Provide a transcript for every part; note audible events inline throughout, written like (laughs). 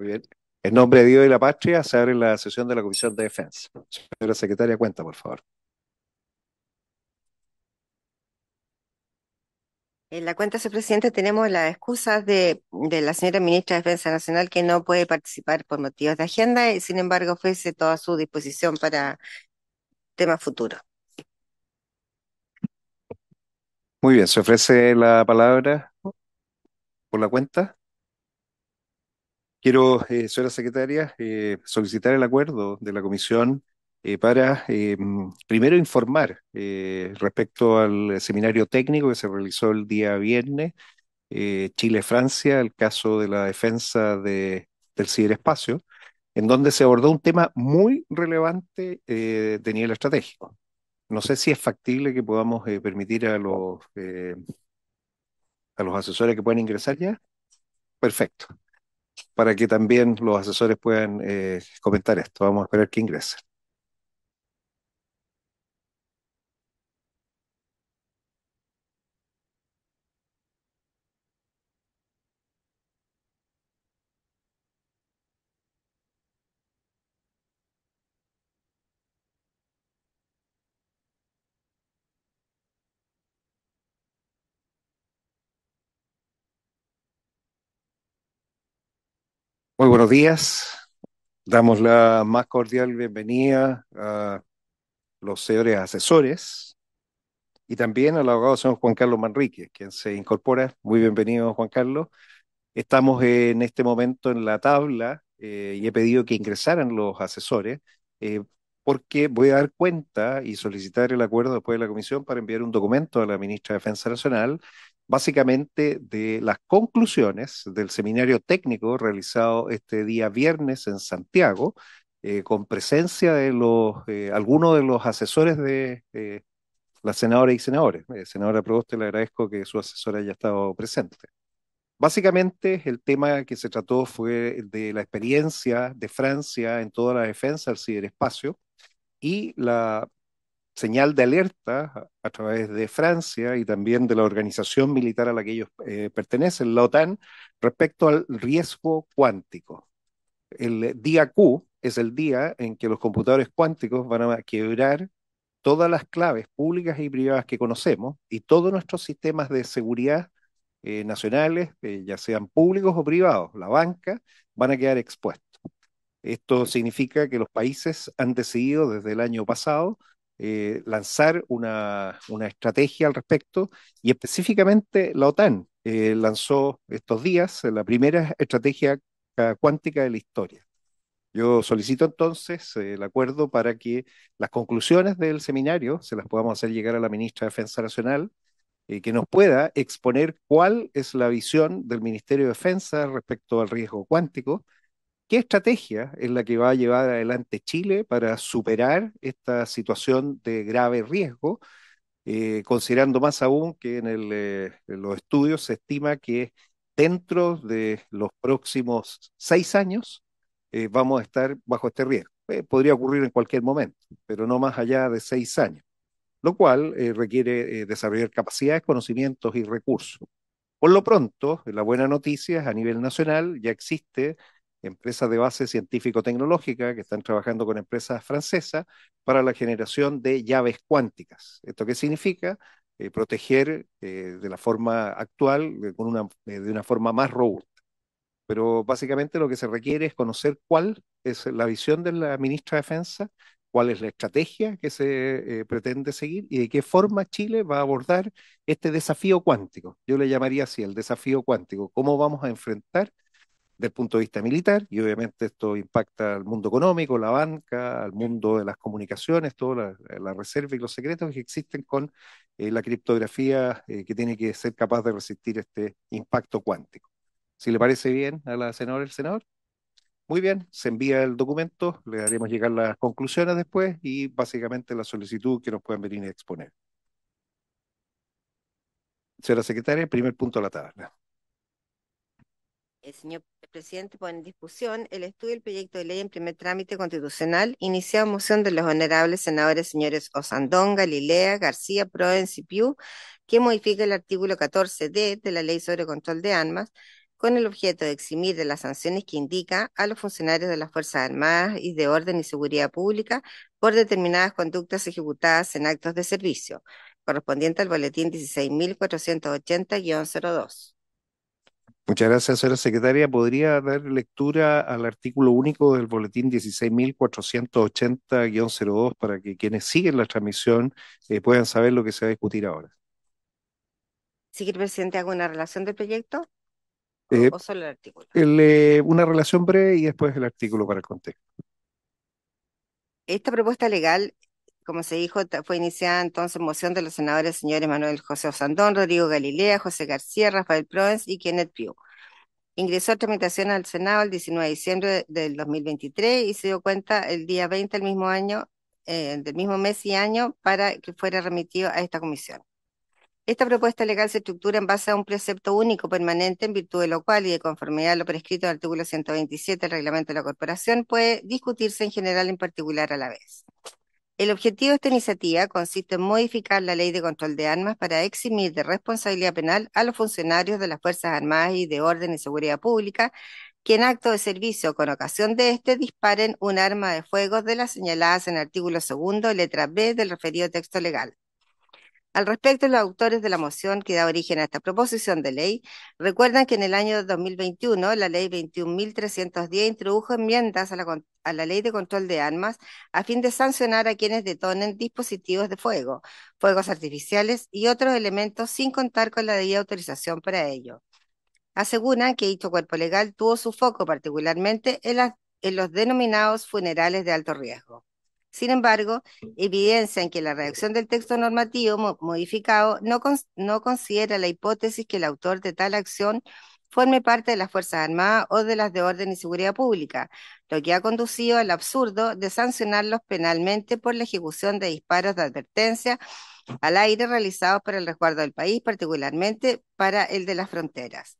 Muy bien. En nombre de Dios y la patria, se abre la sesión de la Comisión de Defensa. Señora secretaria, cuenta, por favor. En la cuenta, señor presidente, tenemos las excusas de, de la señora ministra de Defensa Nacional que no puede participar por motivos de agenda y sin embargo ofrece toda su disposición para temas futuros. Muy bien, se ofrece la palabra por la cuenta. Quiero, eh, señora secretaria, eh, solicitar el acuerdo de la comisión eh, para eh, primero informar respecto al seminario técnico que se realizó el día viernes, Chile-Francia, el caso de la defensa de- del ciberespacio, en donde se abordó un tema muy relevante de nivel estratégico. No sé si es factible que podamos permitir a los, a los asesores que puedan ingresar ya. Perfecto. Para que también los asesores puedan eh, comentar esto. Vamos a esperar que ingresen. Muy buenos días. Damos la más cordial bienvenida a los señores asesores y también al abogado señor Juan Carlos Manrique, quien se incorpora. Muy bienvenido, Juan Carlos. Estamos en este momento en la tabla eh, y he pedido que ingresaran los asesores eh, porque voy a dar cuenta y solicitar el acuerdo después de la comisión para enviar un documento a la ministra de Defensa Nacional, básicamente de las conclusiones del seminario técnico realizado este día viernes en Santiago, eh, con presencia de los, eh, algunos de los asesores de eh, las senadoras y senadores. Senadora Proboste, le agradezco que su asesora haya estado presente. Básicamente, el tema que se trató fue de la experiencia de Francia en toda la defensa del ciberespacio y la señal de alerta a, través de Francia y también de la organización militar a la que ellos eh, pertenecen, la OTAN, respecto al riesgo cuántico. El día Q es el día en que los computadores cuánticos van a quebrar todas las claves públicas y privadas que conocemos y todos nuestros sistemas de seguridad eh, nacionales, eh, ya sean públicos o privados, la banca, van a quedar expuestos. Esto significa que los países han decidido desde el año pasado eh, lanzar una, una, estrategia al respecto y específicamente la OTAN eh, lanzó estos días la primera estrategia cuántica de la historia. Yo solicito entonces eh, el acuerdo para que las conclusiones del seminario se las podamos hacer llegar a la ministra de Defensa Nacional eh, que nos pueda exponer cuál es la visión del Ministerio de Defensa respecto al riesgo cuántico, qué estrategia es la que va a llevar adelante Chile para superar esta situación de grave riesgo, eh, considerando más aún que eh, en, los estudios se estima que dentro de los próximos seis años eh, vamos a estar bajo este riesgo. Podría ocurrir en cualquier momento, pero no más allá de seis años lo cual requiere desarrollar capacidades, conocimientos y recursos. Por lo pronto, la buena noticia es a nivel nacional ya existe empresas de base científico-tecnológica que están trabajando con empresas francesas para la generación de llaves cuánticas. ¿Esto qué significa? Eh, proteger eh, de la forma actual eh, con una, de una forma más robusta. Pero básicamente lo que se requiere es conocer cuál es la visión de la ministra de Defensa cuál es la estrategia que se pretende seguir y de qué forma Chile va a abordar este desafío cuántico. Yo le llamaría así, el desafío cuántico. ¿Cómo vamos a enfrentar desde el punto de vista militar? Y obviamente esto impacta al mundo económico, la banca, al mundo de las comunicaciones, toda la, reserva y los secretos que existen con eh, la criptografía eh, que tiene que ser capaz de resistir este impacto cuántico. Si le parece bien a la senadora el senador. Muy bien, se envía el documento, le haremos llegar las conclusiones después y básicamente la solicitud que nos puedan venir a exponer. Señora secretaria, primer punto de la tabla. El señor presidente pone en discusión el estudio del proyecto de ley en primer trámite constitucional, iniciado moción de los honorables senadores señores Osandón, Galilea, García, Proen, Cipiú, que modifica el artículo 14D de la Ley sobre Control de Armas, con el objeto de eximir de las sanciones que indica a los funcionarios de las Fuerzas Armadas y de Orden y Seguridad Pública por determinadas conductas ejecutadas en actos de servicio, correspondiente al boletín 16.480-02. Muchas gracias, señora secretaria. ¿Podría dar lectura al artículo único del boletín 16.480-02 para que quienes siguen la transmisión eh, puedan saber lo que se va a discutir ahora? ¿Sí, presidente, hago una relación del proyecto? Eh, ¿O solo el artículo? el, eh, una relación breve y después el artículo para el contexto. Esta propuesta legal, como se dijo, fue iniciada entonces en moción de los senadores señores Manuel José Osandón, Rodrigo Galilea, José García, Rafael Proens y Kenneth Pugh. Ingresó a tramitación al Senado el 19 de diciembre de- del 2023 y se dio cuenta el día 20 del mismo año, eh, del mismo mes y año para que fuera remitido a esta comisión. Esta propuesta legal se estructura en base a un precepto único permanente en virtud de lo cual y de conformidad a lo prescrito en el artículo 127 del reglamento de la corporación puede discutirse en general y en particular a la vez. El objetivo de esta iniciativa consiste en modificar la ley de control de armas para eximir de responsabilidad penal a los funcionarios de las Fuerzas Armadas y de Orden y Seguridad Pública que en acto de servicio con ocasión de este disparen un arma de fuego de las señaladas en el artículo segundo, letra B del referido texto legal. Al respecto, los autores de la moción que da origen a esta proposición de ley recuerdan que en el año 2021 la ley 21.310 introdujo enmiendas a la, con- a la ley de control de armas a fin de sancionar a quienes detonen dispositivos de fuego, fuegos artificiales y otros elementos sin contar con la debida autorización para ello. Aseguran que dicho cuerpo legal tuvo su foco particularmente en los denominados funerales de alto riesgo. Sin embargo, evidencian que la redacción del texto normativo mo- modificado no, no considera la hipótesis que el autor de tal acción forme parte de las Fuerzas Armadas o de las de orden y seguridad pública, lo que ha conducido al absurdo de sancionarlos penalmente por la ejecución de disparos de advertencia al aire realizados para el resguardo del país, particularmente para el de las fronteras.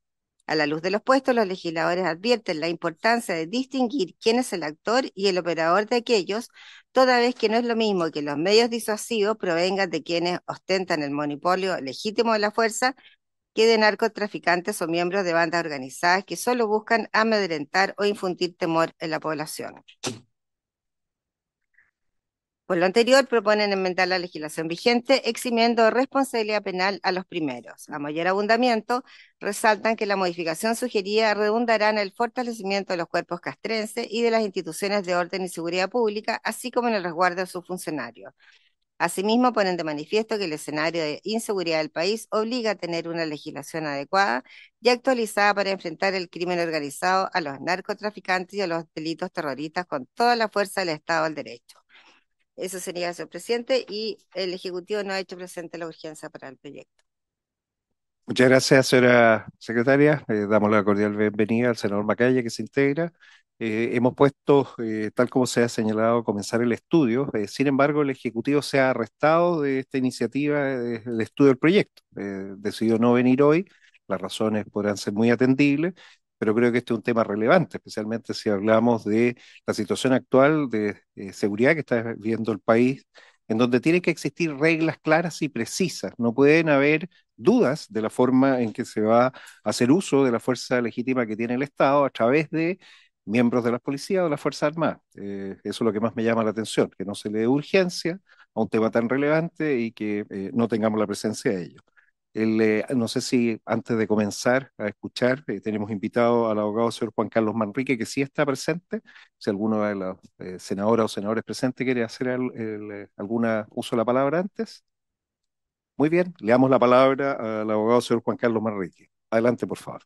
A la luz de los puestos, los legisladores advierten la importancia de distinguir quién es el actor y el operador de aquellos, toda vez que no es lo mismo que los medios disuasivos provengan de quienes ostentan el monopolio legítimo de la fuerza que de narcotraficantes o miembros de bandas organizadas que solo buscan amedrentar o infundir temor en la población. Por lo anterior, proponen enmendar la legislación vigente, eximiendo responsabilidad penal a los primeros. A mayor abundamiento, resaltan que la modificación sugerida redundará en el fortalecimiento de los cuerpos castrenses y de las instituciones de orden y seguridad pública, así como en el resguardo de sus funcionarios. Asimismo, ponen de manifiesto que el escenario de inseguridad del país obliga a tener una legislación adecuada y actualizada para enfrentar el crimen organizado, a los narcotraficantes y a los delitos terroristas con toda la fuerza del Estado del Derecho. Eso sería, señor presidente, y el Ejecutivo no ha hecho presente la urgencia para el proyecto. Muchas gracias, señora secretaria. Eh, damos la cordial bienvenida al senador Macaya que se integra. Eh, hemos puesto, eh, tal como se ha señalado, comenzar el estudio. Sin embargo, el Ejecutivo se ha arrestado de esta iniciativa, del estudio del proyecto. Decidió no venir hoy. Las razones podrán ser muy atendibles, pero creo que este es un tema relevante, especialmente si hablamos de la situación actual de eh, seguridad que está viviendo el país, en donde tienen que existir reglas claras y precisas. No pueden haber dudas de la forma en que se va a hacer uso de la fuerza legítima que tiene el Estado a través de miembros de la policía o de las Fuerzas Armadas. Eh, eso es lo que más me llama la atención, que no se le dé urgencia a un tema tan relevante y que eh, no tengamos la presencia de ellos. Eh, no sé si antes de comenzar a escuchar, eh, tenemos invitado al abogado señor Juan Carlos Manrique, que sí está presente. Si alguno de los eh, senadoras o senadores presentes quiere hacer el, eh, alguna uso de la palabra antes. Muy bien, le damos la palabra al abogado señor Juan Carlos Manrique. Adelante, por favor.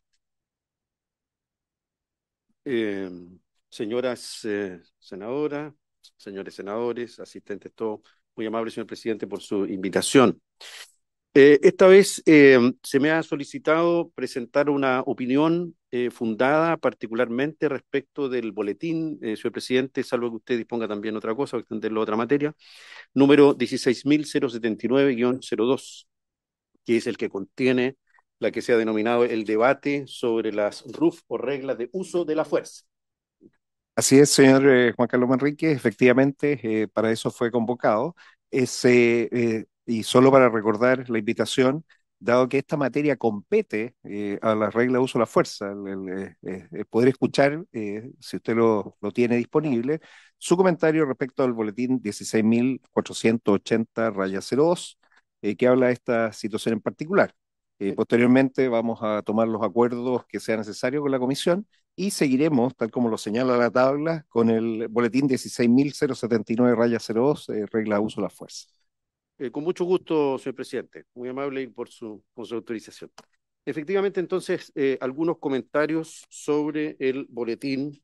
Señoras senadoras, señores senadores, asistentes, todo, muy amable, señor presidente, por su invitación. Eh, esta vez eh, se me ha solicitado presentar una opinión eh, fundada particularmente respecto del boletín, señor presidente, salvo que usted disponga también otra cosa, o extenderlo a otra materia, número 16.079-02, que es el que contiene la que se ha denominado el debate sobre las RUF o reglas de uso de la fuerza. Así es, señor Juan Carlos Manrique, efectivamente, para eso fue convocado. Es, y solo para recordar la invitación, dado que esta materia compete eh, a la regla de uso de la fuerza. El, el, eh, poder escuchar, si usted lo, lo, tiene disponible, su comentario respecto al boletín 16.480-02, que habla de esta situación en particular. posteriormente vamos a tomar los acuerdos que sean necesarios con la comisión y seguiremos, tal como lo señala la tabla, con el boletín 16.079-02, regla de uso de la fuerza. Eh, con mucho gusto, señor presidente. Muy amable por su, por su autorización. Efectivamente, entonces, eh, algunos comentarios sobre el boletín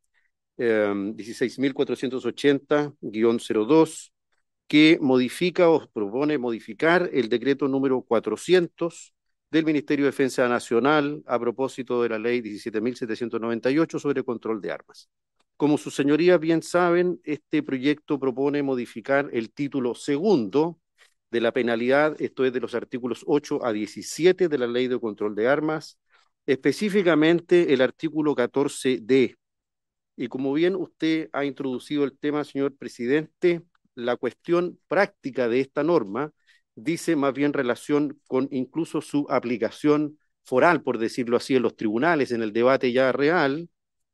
eh, 16.480-02, que modifica o propone modificar el decreto número 400 del Ministerio de Defensa Nacional a propósito de la ley 17.798 sobre control de armas. Como sus señorías bien saben, este proyecto propone modificar el título segundo de la penalidad, esto es de los artículos 8 a 17 de la Ley de Control de Armas, específicamente el artículo 14D. Y como bien usted ha introducido el tema, señor presidente, la cuestión práctica de esta norma dice más bien relación con incluso su aplicación foral, por decirlo así, en los tribunales, en el debate ya real,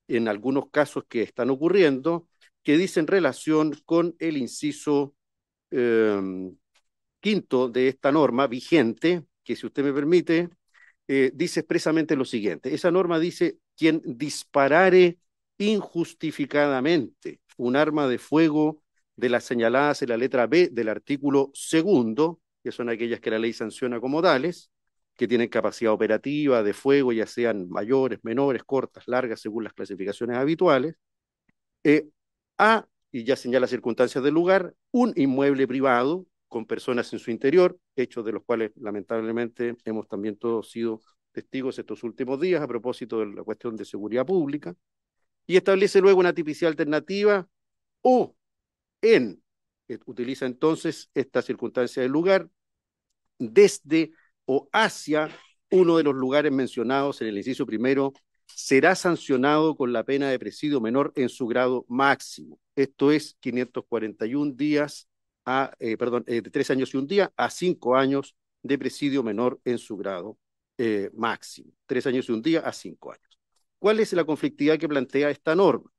en algunos casos que están ocurriendo, que dicen relación con el inciso eh, quinto de esta norma vigente, que si usted me permite, eh, dice expresamente lo siguiente. Esa norma dice, quien disparare injustificadamente un arma de fuego de las señaladas en la letra B del artículo segundo, que son aquellas que la ley sanciona como tales, que tienen capacidad operativa de fuego, ya sean mayores, menores, cortas, largas, según las clasificaciones habituales, eh, a, y ya señala circunstancias del lugar, un inmueble privado con personas en su interior, hechos de los cuales lamentablemente hemos también todos sido testigos estos últimos días a propósito de la cuestión de seguridad pública, y establece luego una tipicidad alternativa o en, eh, utiliza entonces esta circunstancia del lugar, desde o hacia uno de los lugares mencionados en el inciso primero, será sancionado con la pena de presidio menor en su grado máximo. Esto es 541 días a, eh, perdón, eh, de tres años y un día a cinco años de presidio menor en su grado eh, máximo. Tres años y un día a cinco años. ¿Cuál es la conflictividad que plantea esta norma?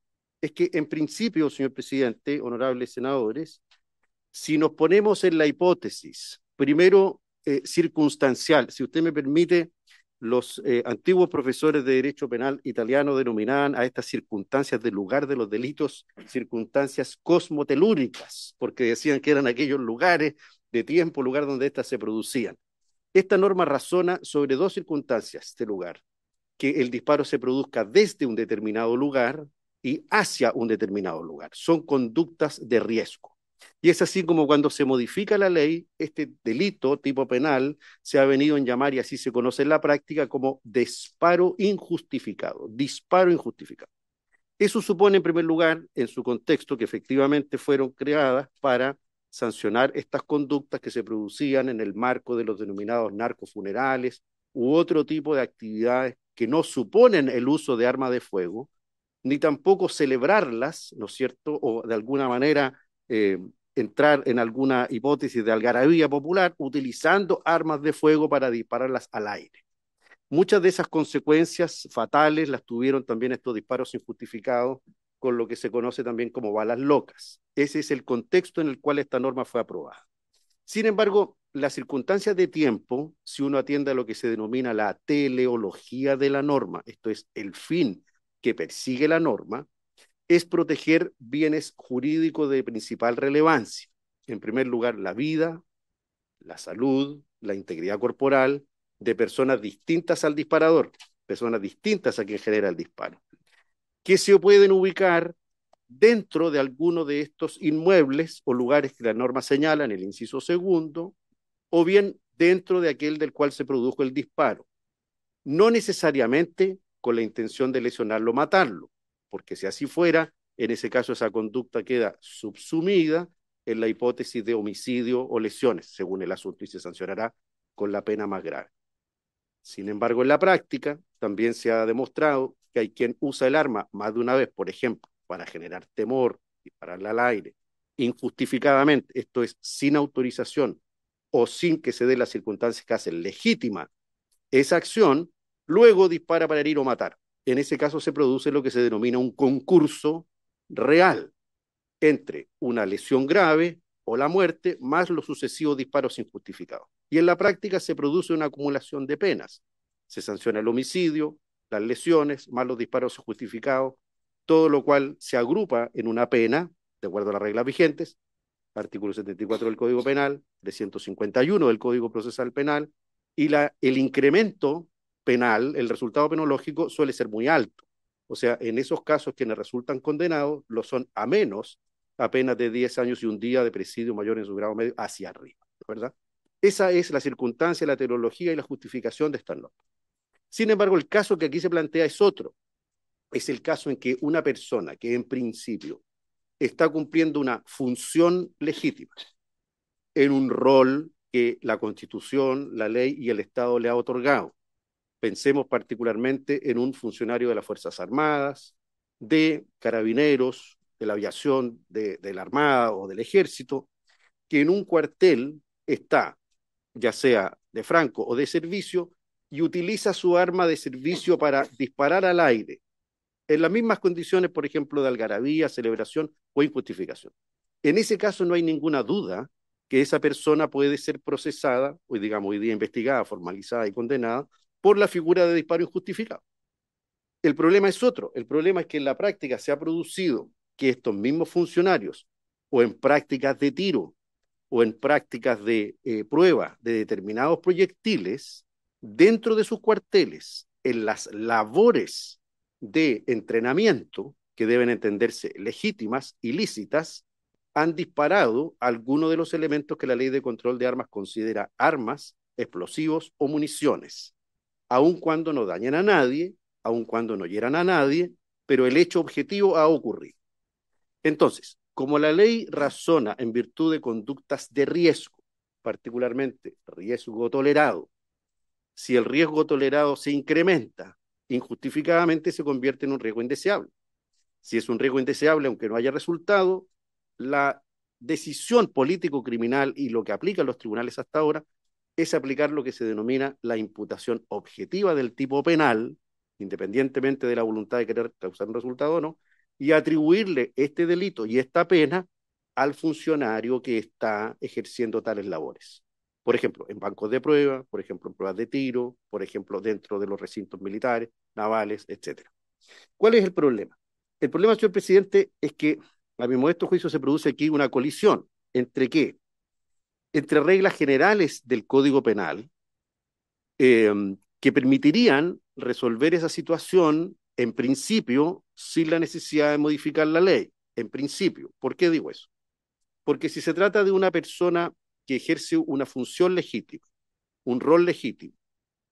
Es que en principio, señor presidente, honorables senadores, si nos ponemos en la hipótesis, primero circunstancial, si usted me permite, los eh, antiguos profesores de derecho penal italiano denominaban a estas circunstancias del lugar de los delitos circunstancias cosmotelúricas, porque decían que eran aquellos lugares de tiempo, lugar donde éstas se producían. Esta norma razona sobre dos circunstancias de lugar, que el disparo se produzca desde un determinado lugar y hacia un determinado lugar. Son conductas de riesgo. Y es así como cuando se modifica la ley, este delito tipo penal se ha venido en llamar, y así se conoce en la práctica, como disparo injustificado, disparo injustificado. Eso supone, en primer lugar, en su contexto, que efectivamente fueron creadas para sancionar estas conductas que se producían en el marco de los denominados narcofunerales u otro tipo de actividades que no suponen el uso de armas de fuego, ni tampoco celebrarlas, ¿no es cierto?, o de alguna manera eh, entrar en alguna hipótesis de algarabía popular utilizando armas de fuego para dispararlas al aire. Muchas de esas consecuencias fatales las tuvieron también estos disparos injustificados con lo que se conoce también como balas locas. Ese es el contexto en el cual esta norma fue aprobada. Sin embargo, las circunstancias de tiempo, si uno atiende a lo que se denomina la teleología de la norma, esto es el fin que persigue la norma, es proteger bienes jurídicos de principal relevancia. En primer lugar, la vida, la salud, la integridad corporal de personas distintas al disparador, personas distintas a quien genera el disparo, que se pueden ubicar dentro de alguno de estos inmuebles o lugares que la norma señala en el inciso segundo, o bien dentro de aquel del cual se produjo el disparo, no necesariamente con la intención de lesionarlo o matarlo, porque si así fuera, en ese caso esa conducta queda subsumida en la hipótesis de homicidio o lesiones, según el asunto, y se sancionará con la pena más grave. Sin embargo, en la práctica también se ha demostrado que hay quien usa el arma más de una vez, por ejemplo, para generar temor, dispararla al aire, injustificadamente, esto es sin autorización, o sin que se dé las circunstancias que hacen legítima esa acción, luego dispara para herir o matar. En ese caso se produce lo que se denomina un concurso real entre una lesión grave o la muerte más los sucesivos disparos injustificados. Y en la práctica se produce una acumulación de penas. Se sanciona el homicidio, las lesiones, más los disparos injustificados, todo lo cual se agrupa en una pena, de acuerdo a las reglas vigentes, artículo 74 del Código Penal, 351 del Código Procesal Penal, y la, el incremento penal, el resultado penológico suele ser muy alto. O sea, en esos casos quienes resultan condenados lo son a menos apenas de 10 años y un día de presidio mayor en su grado medio hacia arriba, ¿verdad? Esa es la circunstancia, la teología y la justificación de esta norma. Sin embargo, el caso que aquí se plantea es otro. Es el caso en que una persona que en principio está cumpliendo una función legítima en un rol que la Constitución, la ley y el Estado le ha otorgado. Pensemos particularmente en un funcionario de las Fuerzas Armadas, de carabineros, de la aviación, de, la Armada o del Ejército, que en un cuartel está, ya sea de franco o de servicio, y utiliza su arma de servicio para disparar al aire, en las mismas condiciones, por ejemplo, de algarabía, celebración o injustificación. En ese caso no hay ninguna duda que esa persona puede ser procesada, digamos hoy día investigada, formalizada y condenada por la figura de disparo injustificado. El problema es otro, el problema es que en la práctica se ha producido que estos mismos funcionarios, o en prácticas de tiro, o en prácticas de eh, prueba de determinados proyectiles, dentro de sus cuarteles, en las labores de entrenamiento, que deben entenderse legítimas, ilícitas, han disparado algunos de los elementos que la ley de control de armas considera armas, explosivos o municiones, aun cuando no dañen a nadie, aun cuando no hieran a nadie, pero el hecho objetivo ha ocurrido. Entonces, como la ley razona en virtud de conductas de riesgo, particularmente riesgo tolerado, si el riesgo tolerado se incrementa injustificadamente, se convierte en un riesgo indeseable. Si es un riesgo indeseable, aunque no haya resultado, la decisión político-criminal y lo que aplican los tribunales hasta ahora es aplicar lo que se denomina la imputación objetiva del tipo penal, independientemente de la voluntad de querer causar un resultado o no, y atribuirle este delito y esta pena al funcionario que está ejerciendo tales labores. Por ejemplo, en bancos de prueba, por ejemplo, en pruebas de tiro, por ejemplo, dentro de los recintos militares, navales, etc. ¿Cuál es el problema? El problema, señor presidente, es que a mi modesto juicio se produce aquí una colisión entre qué? Entre reglas generales del Código Penal em, que permitirían resolver esa situación en principio sin la necesidad de modificar la ley, en principio. ¿Por qué digo eso? Porque si se trata de una persona que ejerce una función legítima, un rol legítimo,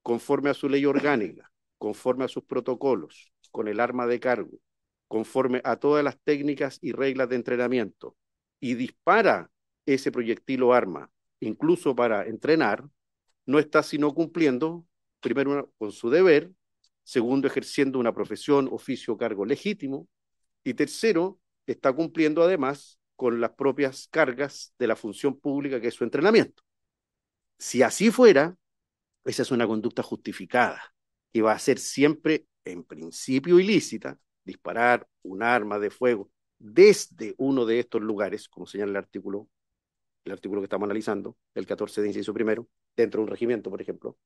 conforme a su ley orgánica, conforme a sus protocolos, con el arma de cargo, conforme a todas las técnicas y reglas de entrenamiento, y dispara ese proyectil o arma, incluso para entrenar, no está sino cumpliendo, primero, con su deber, segundo, ejerciendo una profesión, oficio o cargo legítimo, y tercero, está cumpliendo además con las propias cargas de la función pública que es su entrenamiento. Si así fuera, esa es una conducta justificada, que va a ser siempre, en principio, ilícita, disparar un arma de fuego desde uno de estos lugares, como señala el artículo, el artículo que estamos analizando, el 14 de inciso primero, dentro de un regimiento, por ejemplo.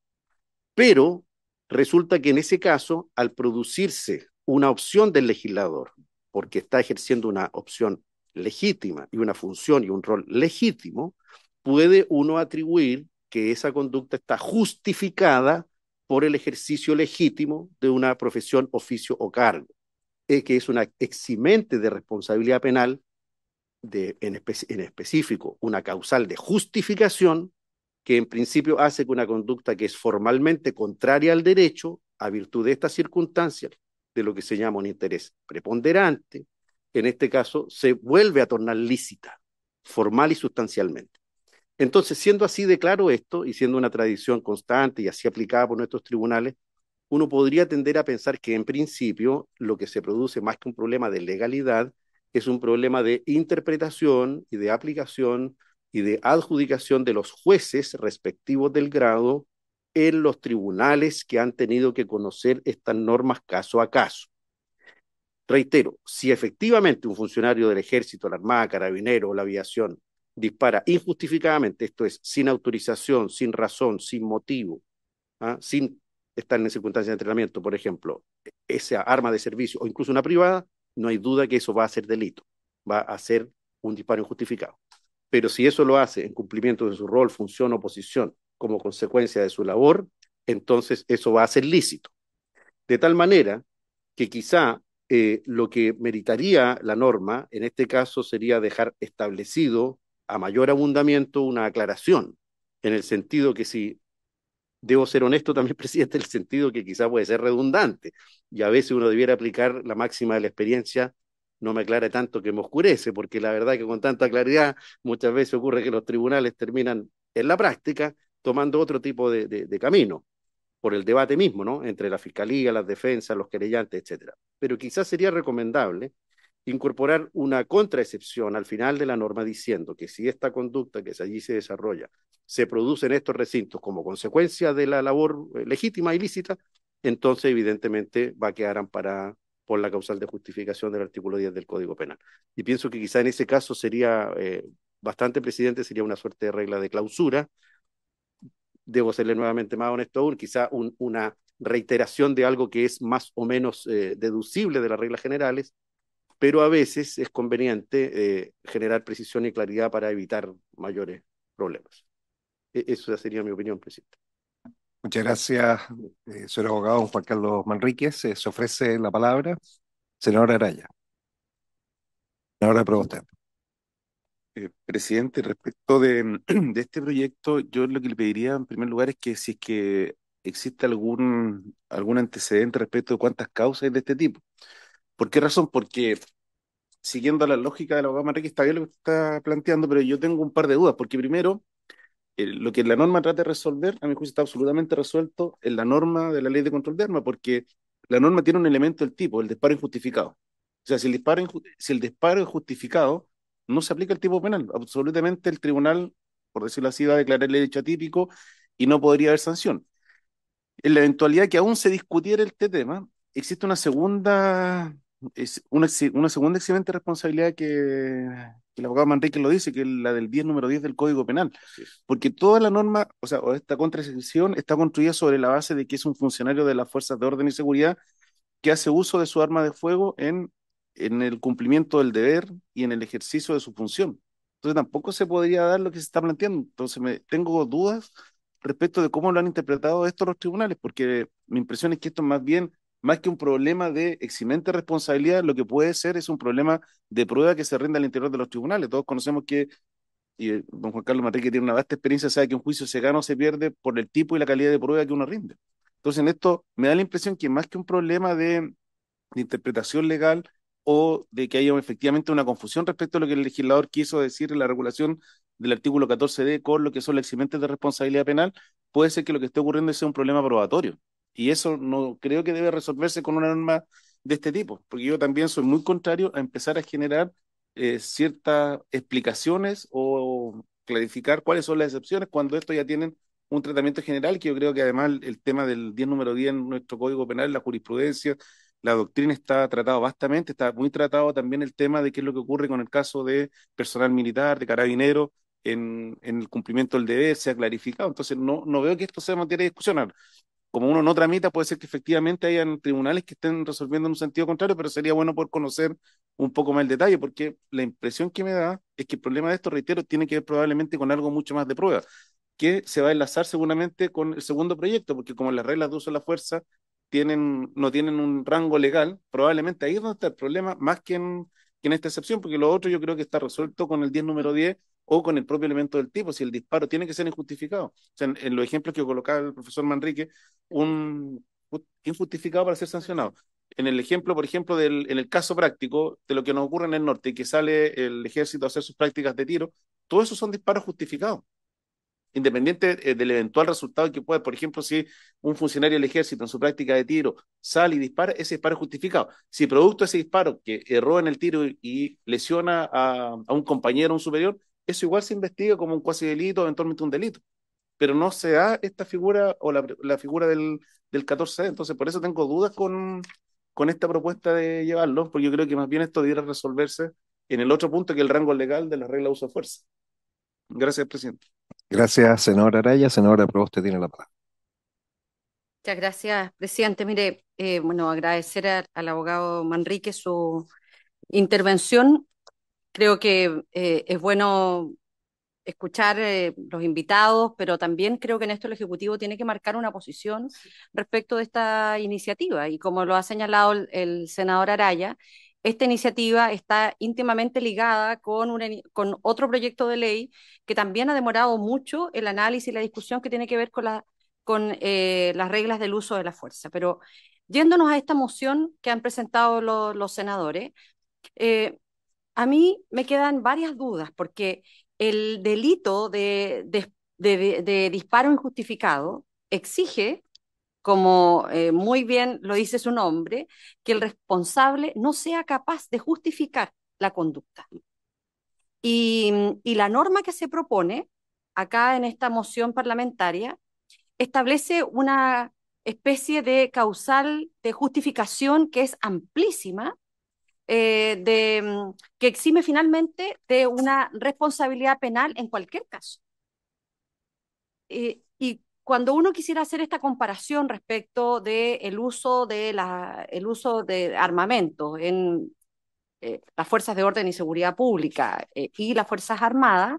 Pero resulta que en ese caso, al producirse una opción del legislador, porque está ejerciendo una opción legítima y una función y un rol legítimo, puede uno atribuir que esa conducta está justificada por el ejercicio legítimo de una profesión, oficio o cargo que es una eximente de responsabilidad penal, en específico, una causal de justificación, que en principio hace que una conducta que es formalmente contraria al derecho, a virtud de estas circunstancias, de lo que se llama un interés preponderante, en este caso se vuelve a tornar lícita, formal y sustancialmente. Entonces, siendo así de claro esto, y siendo una tradición constante y así aplicada por nuestros tribunales, uno podría tender a pensar que en principio lo que se produce más que un problema de legalidad es un problema de interpretación y de aplicación y de adjudicación de los jueces respectivos del grado en los tribunales que han tenido que conocer estas normas caso a caso. Reitero, si efectivamente un funcionario del ejército, la armada, carabinero o la aviación dispara injustificadamente, esto es, sin autorización, sin razón, sin motivo, ¿ah? sin estar en circunstancias de entrenamiento, por ejemplo, esa arma de servicio o incluso una privada, no hay duda que eso va a ser delito, va a ser un disparo injustificado. Pero si eso lo hace en cumplimiento de su rol, función o posición como consecuencia de su labor, entonces eso va a ser lícito. De tal manera que quizá eh, lo que meritaría la norma en este caso sería dejar establecido a mayor abundamiento una aclaración, en el sentido que si debo ser honesto también, (laughs) presidente, en el sentido que quizá puede ser redundante y a veces uno debiera aplicar la máxima de la experiencia, no me aclare tanto que me oscurece, porque la verdad que con tanta claridad muchas veces ocurre que los tribunales terminan en la práctica tomando otro tipo de, de camino por el debate mismo, ¿no? Entre la fiscalía, las defensas, los querellantes, etcétera. Pero quizás sería recomendable incorporar una contraexcepción al final de la norma diciendo que si esta conducta que allí se desarrolla se produce en estos recintos como consecuencia de la labor eh, legítima y lícita, entonces evidentemente va a quedar amparada por la causal de justificación del artículo 10 del Código Penal. Y pienso que quizá en ese caso sería eh, bastante, presidente, sería una suerte de regla de clausura, debo serle nuevamente más honesto aún, quizá una reiteración de algo que es más o menos eh, deducible de las reglas generales, pero a veces es conveniente generar precisión y claridad para evitar mayores problemas. E eso sería mi opinión, presidente. Muchas gracias, eh, señor abogado Juan Carlos Manríquez. se ofrece la palabra. Senadora Araya. Senadora Proboste. Eh, presidente, respecto de, (clears throat) de, este proyecto, yo lo que le pediría en primer lugar es que si es que existe algún, algún antecedente respecto de cuántas causas hay de este tipo. ¿Por qué razón? Porque siguiendo la lógica de la abogado Manrique, está bien lo que está planteando, pero yo tengo un par de dudas, porque primero, eh, lo que la norma trata de resolver, a mi juicio está absolutamente resuelto en la norma de la ley de control de armas, porque la norma tiene un elemento del tipo, el disparo injustificado. O sea, si el disparo, si el disparo es justificado, no se aplica el tipo penal. Absolutamente el tribunal, por decirlo así, va a declarar el hecho atípico y no podría haber sanción. En la eventualidad que aún se discutiera este tema, existe una segunda, una, una segunda excelente responsabilidad que, que el abogado Manrique lo dice, que es la del 10 número 10 del Código Penal. Porque toda la norma, o sea, esta contraexcepción está construida sobre la base de que es un funcionario de las fuerzas de orden y seguridad que hace uso de su arma de fuego en en el cumplimiento del deber y en el ejercicio de su función. Entonces tampoco se podría dar lo que se está planteando. Entonces me, tengo dudas respecto de cómo lo han interpretado esto los tribunales, porque mi impresión es que esto es más bien, más que un problema de eximente responsabilidad, lo que puede ser es un problema de prueba que se rinde al interior de los tribunales. Todos conocemos que, y eh, don Juan Carlos Manrique tiene una vasta experiencia, sabe que un juicio se gana o se pierde por el tipo y la calidad de prueba que uno rinde. Entonces en esto me da la impresión que más que un problema de, de interpretación legal, o de que haya efectivamente una confusión respecto a lo que el legislador quiso decir en la regulación del artículo 14D con lo que son los eximentes de responsabilidad penal, puede ser que lo que esté ocurriendo sea un problema probatorio. Y eso no creo que debe resolverse con una norma de este tipo, porque yo también soy muy contrario a empezar a generar eh, ciertas explicaciones o clarificar cuáles son las excepciones cuando esto ya tienen un tratamiento general, que yo creo que además el tema del 10 número 10 en nuestro Código Penal, la jurisprudencia, la doctrina está tratado bastante, está muy tratado también el tema de qué es lo que ocurre con el caso de personal militar, de carabinero, en, en el cumplimiento del deber, se ha clarificado. Entonces, no, no veo que esto sea materia de discusión. Como uno no tramita, puede ser que efectivamente hayan tribunales que estén resolviendo en un sentido contrario, pero sería bueno poder conocer un poco más el detalle, porque la impresión que me da es que el problema de esto, reitero, tiene que ver probablemente con algo mucho más de prueba, que se va a enlazar seguramente con el segundo proyecto, porque como las reglas de uso de la fuerza tienen, no tienen un rango legal, probablemente ahí es donde está el problema, más que en, esta excepción, porque lo otro yo creo que está resuelto con el 10 número 10 o con el propio elemento del tipo, si el disparo tiene que ser injustificado. O sea, en, los ejemplos que colocaba el profesor Manrique, un injustificado para ser sancionado. En el ejemplo, por ejemplo, del, en el caso práctico de lo que nos ocurre en el norte, que sale el ejército a hacer sus prácticas de tiro, todos esos son disparos justificados independiente eh, del eventual resultado que pueda, por ejemplo, si un funcionario del ejército en su práctica de tiro sale y dispara, ese disparo es justificado. Si producto de ese disparo que erró en el tiro y lesiona a, un compañero, a un superior, eso igual se investiga como un cuasi delito, eventualmente un delito. Pero no se da esta figura o la, la figura del, del 14 Entonces, por eso tengo dudas con, con esta propuesta de llevarlo, porque yo creo que más bien esto debería resolverse en el otro punto que el rango legal de la regla de uso de fuerza. Gracias, presidente. Gracias, senadora Araya. Senadora usted tiene la palabra. Muchas gracias, presidente. Mire, eh, bueno, agradecer a, al abogado Manrique su intervención. Creo que eh, es bueno escuchar eh, los invitados, pero también creo que en esto el Ejecutivo tiene que marcar una posición respecto de esta iniciativa. Y como lo ha señalado el, el senador Araya, esta iniciativa está íntimamente ligada con, una, con otro proyecto de ley que también ha demorado mucho el análisis y la discusión que tiene que ver con, la, con eh, las reglas del uso de la fuerza. Pero yéndonos a esta moción que han presentado lo, los senadores, eh, a mí me quedan varias dudas porque el delito de, disparo injustificado exige como eh, muy bien lo dice su nombre, que el responsable no sea capaz de justificar la conducta. Y, y, la norma que se propone acá en esta moción parlamentaria establece una especie de causal de justificación que es amplísima, eh, de, que exime finalmente de una responsabilidad penal en cualquier caso. Eh, y cuando uno quisiera hacer esta comparación respecto del el uso de la, el uso de armamento en eh, las fuerzas de orden y seguridad pública eh, y las fuerzas armadas,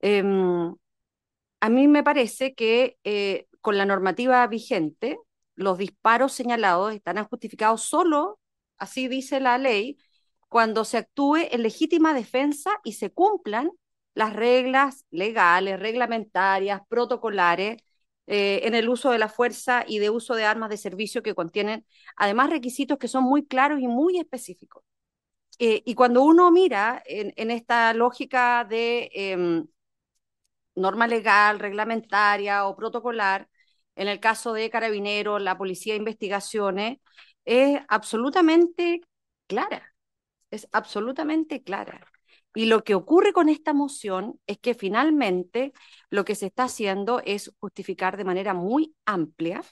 eh, a mí me parece que eh, con la normativa vigente los disparos señalados están justificados solo, así dice la ley, cuando se actúe en legítima defensa y se cumplan las reglas legales, reglamentarias, protocolares eh, en el uso de la fuerza y de uso de armas de servicio que contienen además requisitos que son muy claros y muy específicos. Eh, y cuando uno mira en, esta lógica de eh, norma legal, reglamentaria o protocolar, en el caso de carabineros, la policía de investigaciones, es absolutamente clara, es absolutamente clara. Y lo que ocurre con esta moción es que finalmente lo que se está haciendo es justificar de manera muy amplia,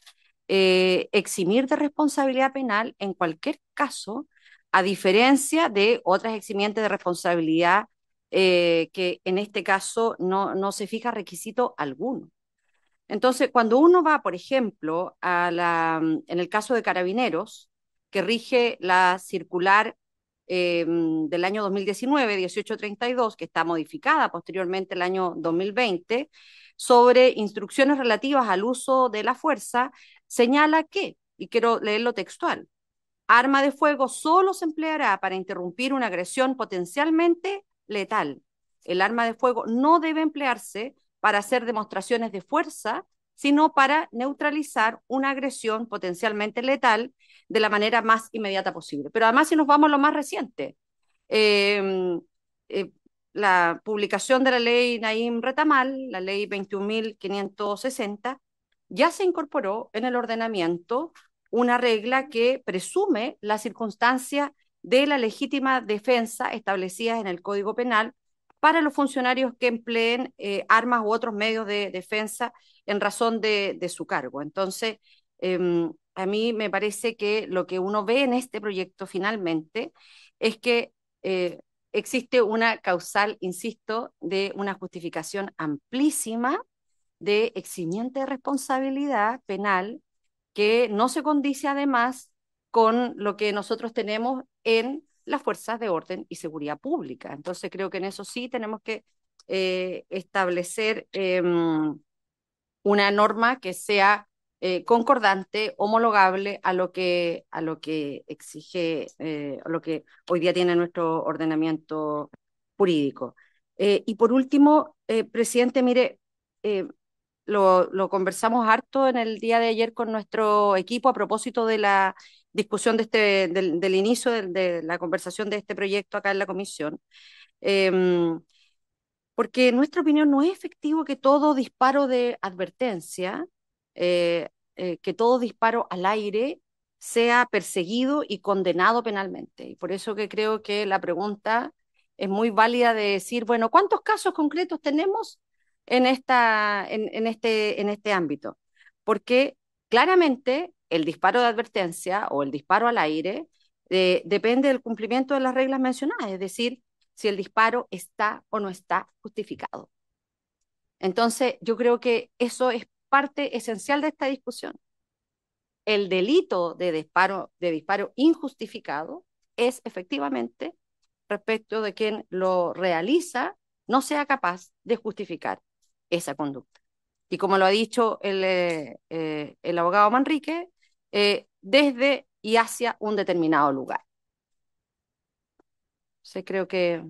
eh, eximir de responsabilidad penal en cualquier caso, a diferencia de otras eximientes de responsabilidad eh, que en este caso no, no se fija requisito alguno. Entonces, cuando uno va, por ejemplo, a la, en el caso de carabineros, que rige la circular eh, del año 2019, 1832, que está modificada posteriormente el año 2020, sobre instrucciones relativas al uso de la fuerza, señala que, y quiero leerlo textual, arma de fuego solo se empleará para interrumpir una agresión potencialmente letal. El arma de fuego no debe emplearse para hacer demostraciones de fuerza, sino para neutralizar una agresión potencialmente letal de la manera más inmediata posible. Pero además, si nos vamos a lo más reciente, eh, eh, la publicación de la ley Naim Retamal, la ley 21.560, ya se incorporó en el ordenamiento una regla que presume la circunstancia de la legítima defensa establecida en el Código Penal para los funcionarios que empleen eh, armas u otros medios de defensa en razón de, su cargo. Entonces, eh, a mí me parece que lo que uno ve en este proyecto finalmente es que eh, existe una causal, insisto, de una justificación amplísima de eximiente responsabilidad penal que no se condice además con lo que nosotros tenemos en las fuerzas de orden y seguridad pública. Entonces creo que en eso sí tenemos que eh, establecer eh, una norma que sea eh, concordante, homologable a lo que, a lo que exige, eh, a lo que hoy día tiene nuestro ordenamiento jurídico. Y por último, presidente, mire, lo, lo, conversamos harto en el día de ayer con nuestro equipo a propósito de la discusión de este, del, inicio de, la conversación de este proyecto acá en la comisión. Em, porque en nuestra opinión no es efectivo que todo disparo de advertencia eh, eh, que todo disparo al aire sea perseguido y condenado penalmente. Y por eso que creo que la pregunta es muy válida de decir, bueno, ¿cuántos casos concretos tenemos en, esta, en este, en este ámbito? Porque claramente el disparo de advertencia o el disparo al aire eh, depende del cumplimiento de las reglas mencionadas, es decir, si el disparo está o no está justificado. Entonces, yo creo que eso es parte esencial de esta discusión. El delito de disparo, de disparo injustificado es efectivamente respecto de quien lo realiza no sea capaz de justificar esa conducta. Y como lo ha dicho el, eh, eh, el abogado Manrique, eh, desde y hacia un determinado lugar. Creo que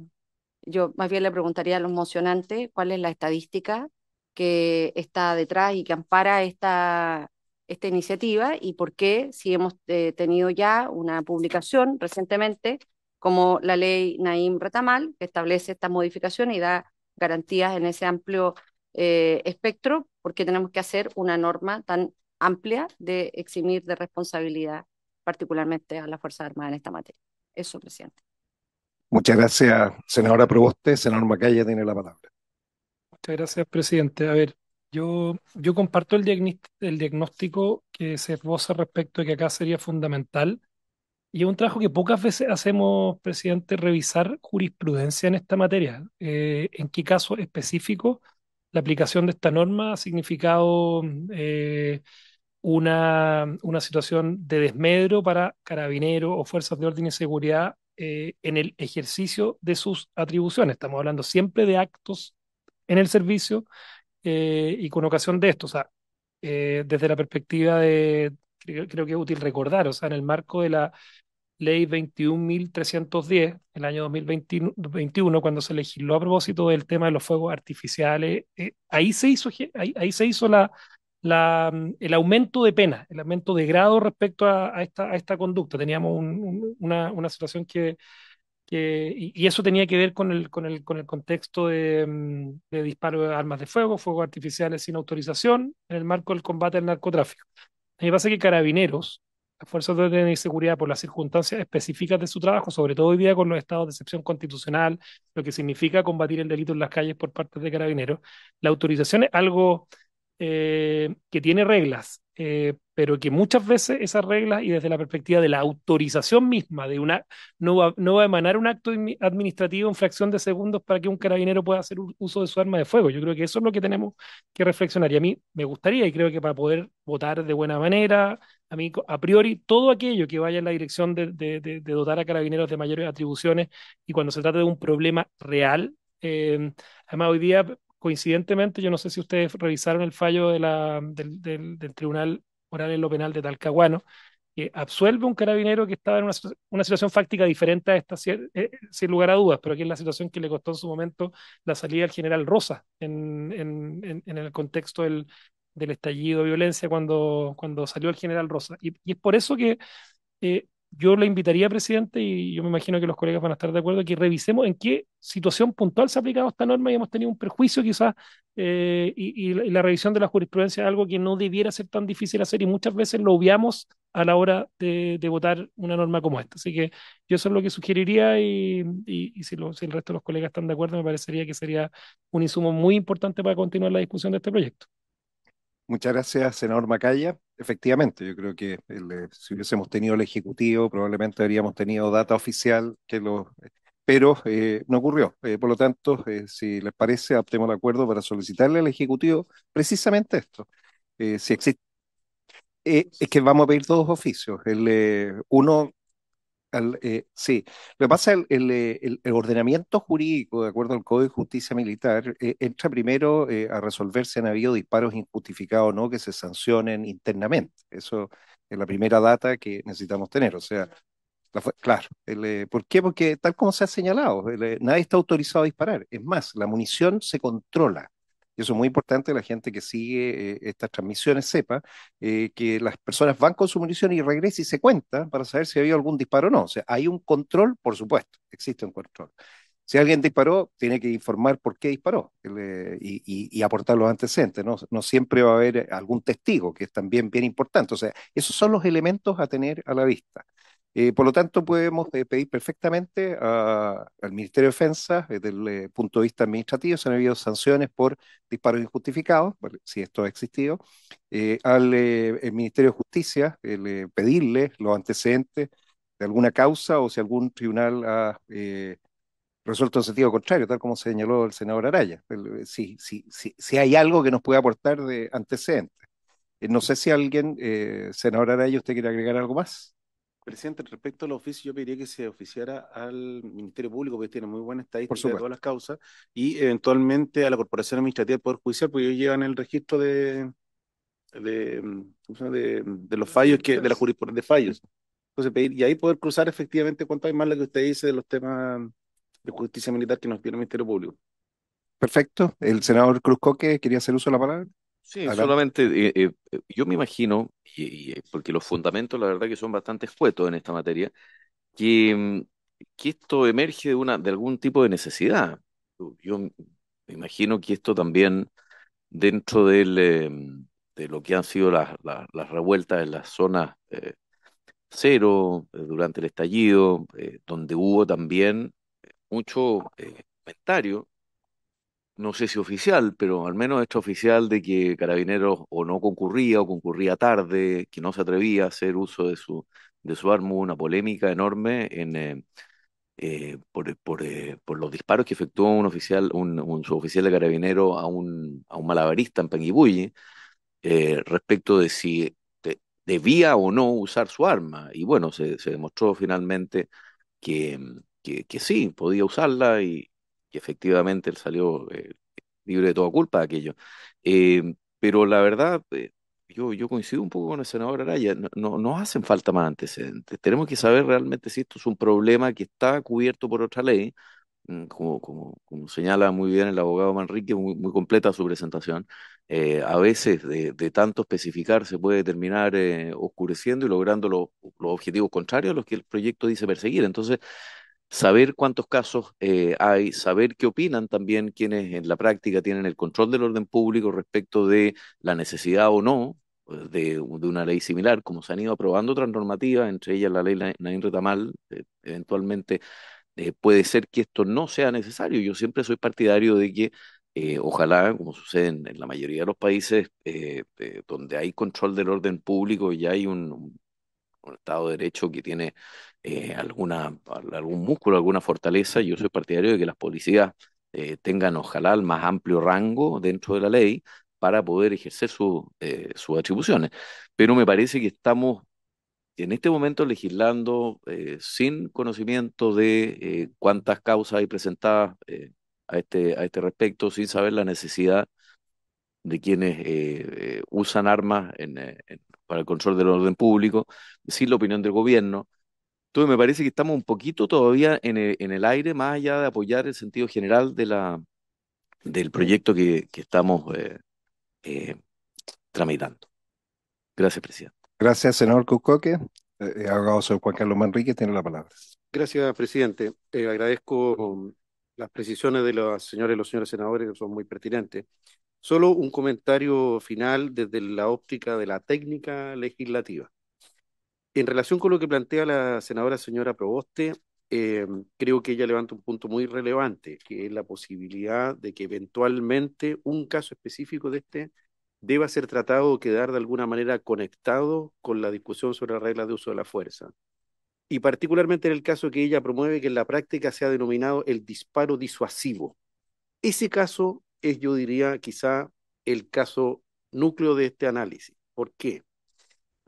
yo más bien le preguntaría a los mocionantes cuál es la estadística que está detrás y que ampara esta, esta iniciativa y por qué, si hemos eh, tenido ya una publicación recientemente, como la ley Naim Retamal, que establece esta modificación y da garantías en ese amplio eh, espectro, porque tenemos que hacer una norma tan amplia de eximir de responsabilidad, particularmente a las Fuerzas Armadas en esta materia. Eso, presidente. Muchas gracias, senadora Proboste. Senador Macaya tiene la palabra. Muchas gracias, presidente. A ver, yo, yo comparto el, el diagnóstico que se esboza respecto de que acá sería fundamental y es un trabajo que pocas veces hacemos, presidente, revisar jurisprudencia en esta materia. Eh, ¿En qué caso específico la aplicación de esta norma ha significado eh, una, una situación de desmedro para carabineros o fuerzas de orden y seguridad eh, en el ejercicio de sus atribuciones. Estamos hablando siempre de actos en el servicio eh, y con ocasión de esto. O sea, eh, desde la perspectiva de, creo, que es útil recordar, o sea, en el marco de la ley 21.310, el año 2021, cuando se legisló a propósito del tema de los fuegos artificiales, ahí se hizo, ahí se hizo la, la, el aumento de pena, el aumento de grado respecto a, esta, conducta. Teníamos un, un, una, situación que, que y, eso tenía que ver con el, con el, con el contexto de, mm, de disparo de armas de fuego, fuegos artificiales sin autorización, en el marco del combate al narcotráfico. A mí me pasa que carabineros, las fuerzas de seguridad, por las circunstancias específicas de su trabajo, sobre todo hoy día con los estados de excepción constitucional, lo que significa combatir el delito en las calles por parte de carabineros, la autorización es algo eh, que tiene reglas, eh, pero que muchas veces esas reglas y desde la perspectiva de la autorización misma de una no va, no va a emanar un acto administrativo en fracción de segundos para que un carabinero pueda hacer uso de su arma de fuego. Yo creo que eso es lo que tenemos que reflexionar y a mí me gustaría y creo que para poder votar de buena manera, a mí a priori todo aquello que vaya en la dirección de, dotar a carabineros de mayores atribuciones y cuando se trata de un problema real, eh, además hoy día coincidentemente, yo no sé si ustedes revisaron el fallo de la, del, del, del, Tribunal Oral en lo Penal de Talcahuano, que absuelve un carabinero que estaba en una, situación fáctica diferente a esta, eh, sin lugar a dudas, pero que es la situación que le costó en su momento la salida del general Rosa en, el contexto del, estallido de violencia cuando, cuando salió el general Rosa. Y, y es por eso que eh, yo le invitaría, presidente, y yo me imagino que los colegas van a estar de acuerdo, que revisemos en qué situación puntual se ha aplicado esta norma y hemos tenido un perjuicio quizás, eh, y, la, revisión de la jurisprudencia es algo que no debiera ser tan difícil hacer y muchas veces lo obviamos a la hora de, de votar una norma como esta. Así que yo eso es lo que sugeriría y, y si, lo, si el resto de los colegas están de acuerdo, me parecería que sería un insumo muy importante para continuar la discusión de este proyecto. Muchas gracias, senador Macaya. Efectivamente, yo creo que el, eh, si hubiésemos tenido el Ejecutivo, probablemente habríamos tenido data oficial, que lo, pero eh, no ocurrió. Eh, por lo tanto, si les parece, optemos de acuerdo para solicitarle al Ejecutivo precisamente esto. Si existe, es que vamos a pedir dos oficios. El, uno eh, sí, lo que pasa es el, el, ordenamiento jurídico, de acuerdo al Código de Justicia Militar, eh, entra primero eh, a resolver si han habido disparos injustificados o no que se sancionen internamente. Eso es la primera data que necesitamos tener. O sea, la, claro, ¿por qué? Porque tal como se ha señalado, nadie está autorizado a disparar. Es más, la munición se controla. Y eso es muy importante, la gente que sigue eh, estas transmisiones sepa eh, que las personas van con su munición y regresan y se cuenta para saber si había algún disparo o no. O sea, hay un control, por supuesto, existe un control. Si alguien disparó, tiene que informar por qué disparó eh, y, aportar los antecedentes. ¿no? no siempre va a haber algún testigo, que es también bien importante. O sea, esos son los elementos a tener a la vista. Eh, por lo tanto, podemos eh, pedir perfectamente a- al Ministerio de Defensa, desde el eh, punto de vista administrativo, si han habido sanciones por disparos injustificados, si esto ha existido, eh, al eh, Ministerio de Justicia, el, eh, pedirle los antecedentes de alguna causa o si algún tribunal ha eh, resuelto en sentido contrario, tal como señaló el senador Araya. Eh, si, si, si, si hay algo que nos pueda aportar de antecedentes. Eh, no sé si alguien, eh, senador Araya, usted quiere agregar algo más. Presidente, respecto al oficio, yo pediría que se oficiara al Ministerio Público, porque tiene muy buena estadística de todas las causas, y eventualmente a la Corporación Administrativa del Poder Judicial, porque ellos llevan el registro de, de, mm, de, de los fallos, que, de la jurisprudencia de fallos. Entonces, pedir, y ahí poder cruzar efectivamente cuánto hay más lo que usted dice de los temas de justicia militar que nos tiene el Ministerio Público. Perfecto. El senador Cruz Coque quería hacer uso de la palabra. Sí, solamente eh, eh, yo me imagino, y, y, eh, porque los fundamentos la verdad que son bastante escuetos en esta materia, que, mm, que esto emerge de una, de algún tipo de necesidad. Yo, me imagino que esto también dentro del, eh, de lo que han sido las, las, las revueltas en las zonas eh, cero, durante el estallido, donde hubo también mucho comentario no sé si oficial, pero al menos extraoficial de que Carabineros o no concurría o concurría tarde, que no se atrevía a hacer uso de su, de su arma, una polémica enorme en, eh, eh, por, por, eh, por los disparos que efectuó un oficial, un, un suboficial de Carabineros a un, a un malabarista en Panguipulli, eh, respecto de si de- debía o no usar su arma. Y bueno, se, se demostró finalmente que, que, que sí, podía usarla y, y efectivamente él salió eh, libre de toda culpa de aquello. Eh, pero la verdad, eh, yo, yo coincido un poco con el senador Araya, no, no hacen falta más antecedentes. Tenemos que saber realmente si esto es un problema que está cubierto por otra ley, mm, como, como, como señala muy bien el abogado Manrique, muy, completa su presentación. Eh, a veces de, tanto especificar se puede terminar oscureciendo y logrando lo- los objetivos contrarios a los que el proyecto dice perseguir. Entonces, saber cuántos casos eh, hay, saber qué opinan también quienes en la práctica tienen el control del orden público respecto de la necesidad o no eh, de, una ley similar, como se han ido aprobando otras normativas, entre ellas la ley Na- Naín Retamal, eh, eventualmente eh, puede ser que esto no sea necesario. Yo siempre soy partidario de que ojalá, como sucede en, la mayoría de los países eh, donde hay control del orden público y hay un- un Estado de Derecho que tiene eh, alguna, algún músculo, alguna fortaleza, yo soy partidario de que las policías eh, tengan, ojalá, el más amplio rango dentro de la ley para poder ejercer su, eh, sus atribuciones. Pero me parece que estamos en este momento legislando eh, sin conocimiento de eh, cuántas causas hay presentadas eh, a este, a este respecto, sin saber la necesidad de quienes usan armas en, en- para el control del orden público, sin la opinión del gobierno. Entonces me parece que estamos un poquito todavía en el, en el aire, más allá de apoyar el sentido general de la, del proyecto que, que estamos eh, eh, tramitando. Gracias, presidente. Gracias, senador Cruz Coque. Eh, eh, abogado señor Juan Carlos Manrique tiene la palabra. Gracias, presidente. Eh, agradezco um, las precisiones de las señoras y los señores senadores, que son muy pertinentes. Solo un comentario final desde la óptica de la técnica legislativa. En relación con lo que plantea la senadora señora Proboste, eh, creo que ella levanta un punto muy relevante, que es la posibilidad de que eventualmente un caso específico de este deba ser tratado o quedar de alguna manera conectado con la discusión sobre las reglas de uso de la fuerza. Y particularmente en el caso que ella promueve, que en la práctica se ha denominado el disparo disuasivo. Ese caso es, yo diría, quizá el caso núcleo de este análisis. ¿Por qué?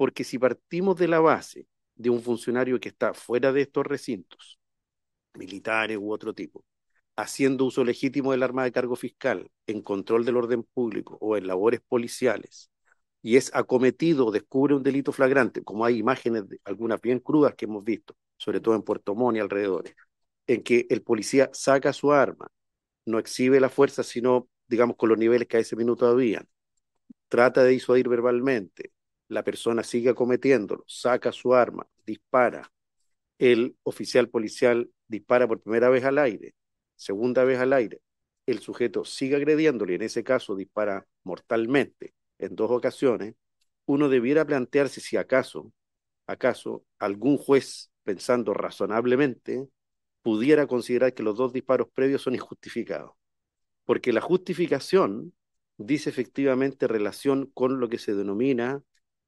Porque si partimos de la base de un funcionario que está fuera de estos recintos, militares u otro tipo, haciendo uso legítimo del arma de cargo fiscal en control del orden público o en labores policiales, y es acometido descubre un delito flagrante, como hay imágenes, de, algunas bien crudas que hemos visto, sobre todo en Puerto Montt y alrededores, en que el policía saca su arma, no exhibe la fuerza, sino, digamos, con los niveles que a ese minuto habían, trata de disuadir verbalmente, la persona sigue acometiéndolo, saca su arma, dispara, el oficial policial dispara por primera vez al aire, segunda vez al aire, el sujeto sigue agrediéndole, en ese caso dispara mortalmente en dos ocasiones, uno debiera plantearse si acaso, acaso algún juez pensando razonablemente, pudiera considerar que los dos disparos previos son injustificados. Porque la justificación dice efectivamente relación con lo que se denomina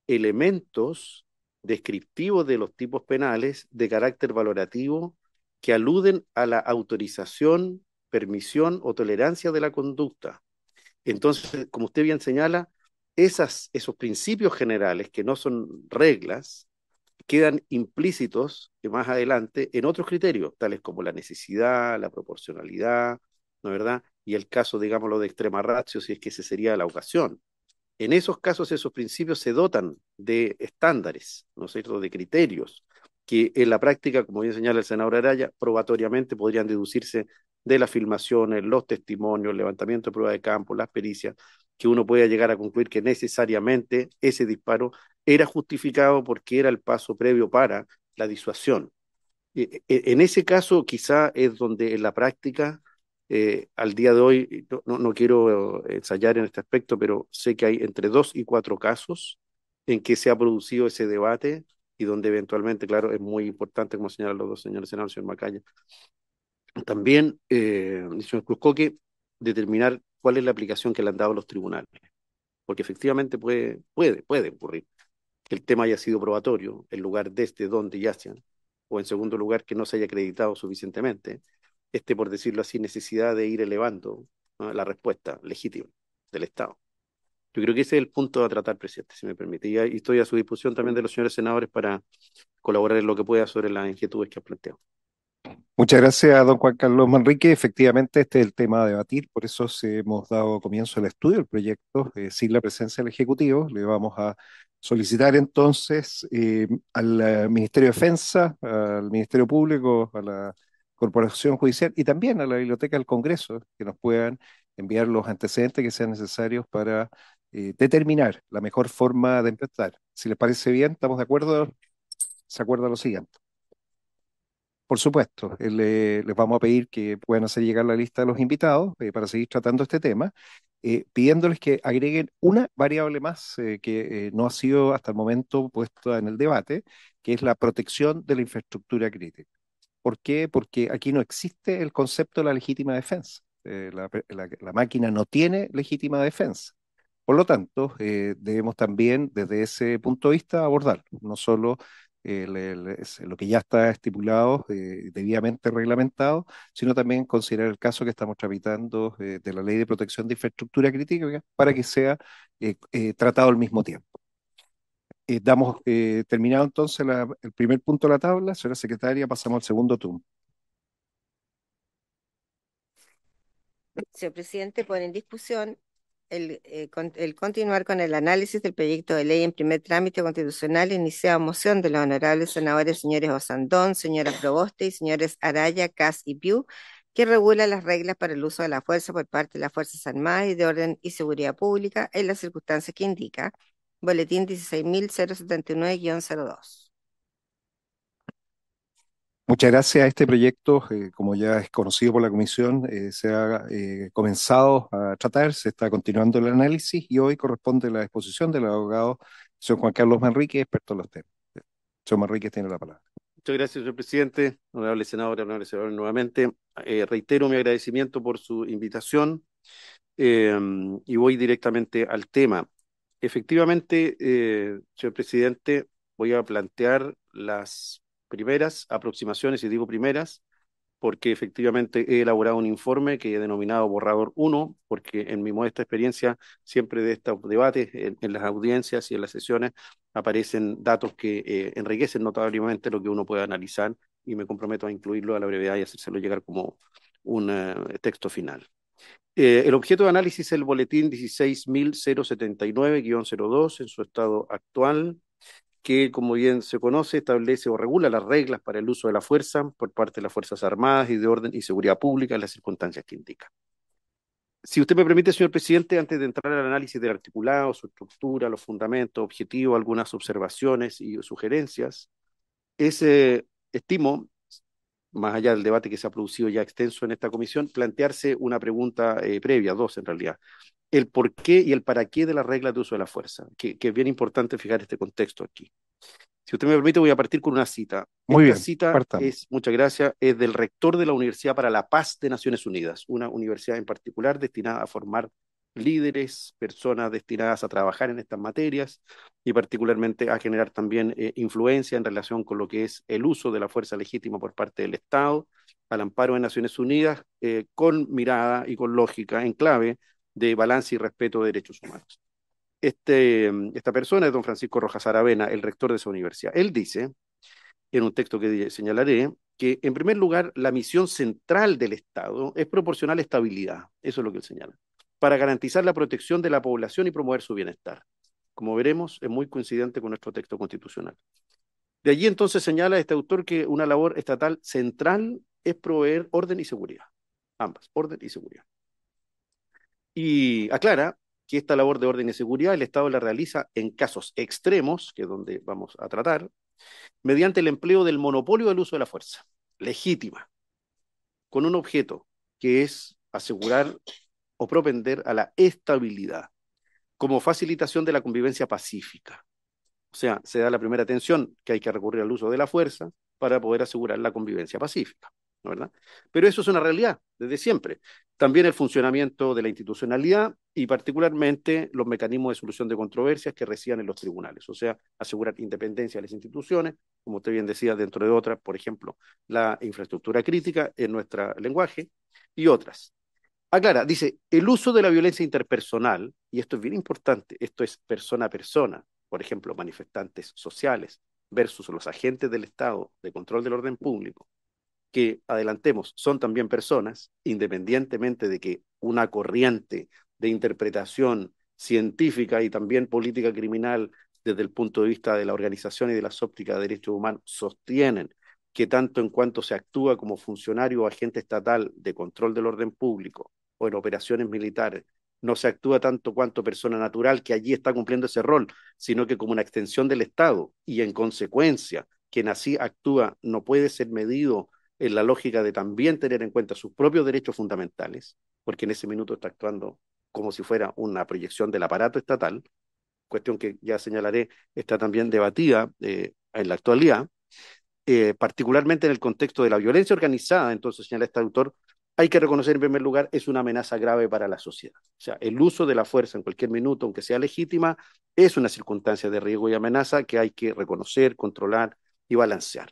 elementos descriptivos de los tipos penales de carácter valorativo que aluden a la autorización, permisión o tolerancia de la conducta. Entonces, como usted bien señala, esos principios generales, que no son reglas, quedan implícitos más adelante en otros criterios, tales como la necesidad, la proporcionalidad, ¿no verdad? Y el caso, digámoslo, de extrema ratio, si es que ese sería la ocasión. En esos casos, esos principios se dotan de estándares, ¿no es cierto?, de criterios, que en la práctica, como bien señala el senador Araya, probatoriamente podrían deducirse de las filmaciones, los testimonios, el levantamiento de pruebas de campo, las pericias, que uno pueda llegar a concluir que necesariamente ese disparo era justificado porque era el paso previo para la disuasión. E, e, en ese caso, quizá es donde en la práctica, eh, al día de hoy, no, no, quiero ensayar en este aspecto, pero sé que hay entre dos y cuatro casos en que se ha producido ese debate y donde eventualmente, claro, es muy importante, como señalan los dos señores senadores, señor Macaya, también, eh, señor Cruzcoque, determinar cuál es la aplicación que le han dado los tribunales. Porque efectivamente puede, puede, puede ocurrir que el tema haya sido probatorio en lugar desde donde yacen, o en segundo lugar que no se haya acreditado suficientemente, este, por decirlo así, necesidad de ir elevando la respuesta legítima del Estado. Yo creo que ese es el punto a tratar, presidente, si me permite. Y estoy a su disposición también de los señores senadores para colaborar en lo que pueda sobre las inquietudes que ha planteado. Muchas gracias, don Juan Carlos Manrique. Efectivamente, este es el tema a debatir, por eso hemos dado comienzo al estudio del proyecto eh, sin la presencia del Ejecutivo. Le vamos a solicitar entonces eh, al eh, Ministerio de Defensa, al Ministerio Público, a la Corporación Judicial y también a la Biblioteca del Congreso que nos puedan enviar los antecedentes que sean necesarios para determinar la mejor forma de empezar. Si les parece bien, ¿estamos de acuerdo? ¿Se acuerda lo siguiente? Por supuesto, eh, les vamos a pedir que puedan hacer llegar la lista de los invitados eh, para seguir tratando este tema, eh, pidiéndoles que agreguen una variable más que no ha sido hasta el momento puesta en el debate, que es la protección de la infraestructura crítica. ¿Por qué? Porque aquí no existe el concepto de la legítima defensa. La, la, máquina no tiene legítima defensa. Por lo tanto, debemos también desde ese punto de vista abordarlo, no solo lo que ya está estipulado, eh, debidamente reglamentado, sino también considerar el caso que estamos tramitando eh, de la Ley de Protección de Infraestructura Crítica para que sea eh, tratado al mismo tiempo. Damos terminado entonces el primer punto de la tabla, señora secretaria, pasamos al segundo turno. Señor presidente, pone en discusión el, eh, el, continuar con el análisis del proyecto de ley en primer trámite constitucional. Iniciado moción de los honorables senadores señores Osandón, señora Proboste y señores Araya, Cas y Piu, que regula las reglas para el uso de la fuerza por parte de las Fuerzas Armadas y de Orden y Seguridad Pública en las circunstancias que indica Boletín 16.079-02. Muchas gracias a este proyecto, eh, como ya es conocido por la Comisión, eh, se ha eh, comenzado a tratar, se está continuando el análisis y hoy corresponde la exposición del abogado señor Juan Carlos Manrique, experto en los temas. Señor Manrique tiene la palabra. Muchas gracias, señor presidente, honorable senador, honorable senador, nuevamente. reitero mi agradecimiento por su invitación y voy directamente al tema. Efectivamente, señor presidente, voy a plantear las primeras aproximaciones, y digo primeras, porque efectivamente he elaborado un informe que he denominado Borrador 1, porque en mi modesta experiencia siempre de estos debates, en, las audiencias y en las sesiones, aparecen datos que eh, enriquecen notablemente lo que uno puede analizar y me comprometo a incluirlo a la brevedad y hacérselo llegar como un eh, texto final. Eh, el objeto de análisis es el boletín 16.079-02 en su estado actual, que, como bien se conoce, establece o regula las reglas para el uso de la fuerza por parte de las Fuerzas Armadas y de orden y seguridad pública en las circunstancias que indica. Si usted me permite, señor presidente, antes de entrar al análisis del articulado, su estructura, los fundamentos, objetivos, algunas observaciones y sugerencias, ese estimo, más allá del debate que se ha producido ya extenso en esta comisión, plantearse una pregunta eh, previa, dos en realidad el por qué y el para qué de las reglas de uso de la fuerza, que, es bien importante fijar este contexto aquí. Si usted me permite, voy a partir con una cita. Muy Esta bien, cita partamos. es, muchas gracias, es del rector de la Universidad para la Paz de Naciones Unidas, una universidad en particular destinada a formar líderes, personas destinadas a trabajar en estas materias y particularmente a generar también eh, influencia en relación con lo que es el uso de la fuerza legítima por parte del Estado al amparo de Naciones Unidas eh, con mirada y con lógica en clave de balance y respeto de derechos humanos. Este, esta persona es don Francisco Rojas Aravena, el rector de esa universidad. Él dice, en un texto que señalaré, que en primer lugar la misión central del Estado es proporcionar estabilidad, eso es lo que él señala, para garantizar la protección de la población y promover su bienestar. Como veremos, es muy coincidente con nuestro texto constitucional. De allí entonces señala este autor que una labor estatal central es proveer orden y seguridad, ambas, orden y seguridad. Y aclara que esta labor de orden y seguridad el Estado la realiza en casos extremos, que es donde vamos a tratar, mediante el empleo del monopolio del uso de la fuerza, legítima, con un objeto que es asegurar o propender a la estabilidad, como facilitación de la convivencia pacífica. O sea, se da la primera atención que hay que recurrir al uso de la fuerza para poder asegurar la convivencia pacífica. ¿no ¿verdad? Pero eso es una realidad desde siempre. También el funcionamiento de la institucionalidad y particularmente los mecanismos de solución de controversias que residan en los tribunales, o sea, asegurar independencia de las instituciones, como usted bien decía, dentro de otras, por ejemplo, la infraestructura crítica en nuestro lenguaje y otras. Aclara, dice, el uso de la violencia interpersonal, y esto es bien importante, esto es persona a persona, por ejemplo, manifestantes sociales versus los agentes del Estado de control del orden público, que, adelantemos, son también personas, independientemente de que una corriente de interpretación científica y también política criminal desde el punto de vista de la organización y de las ópticas de derechos humanos sostienen que tanto en cuanto se actúa como funcionario o agente estatal de control del orden público o en operaciones militares, no se actúa tanto cuanto persona natural que allí está cumpliendo ese rol, sino que como una extensión del Estado. Y en consecuencia quien así actúa no puede ser medido en la lógica de también tener en cuenta sus propios derechos fundamentales, porque en ese minuto está actuando como si fuera una proyección del aparato estatal, cuestión que ya señalaré está también debatida eh, en la actualidad, eh, particularmente en el contexto de la violencia organizada, entonces señala este autor, hay que reconocer en primer lugar es una amenaza grave para la sociedad. O sea, el uso de la fuerza en cualquier minuto, aunque sea legítima, es una circunstancia de riesgo y amenaza que hay que reconocer, controlar y balancear.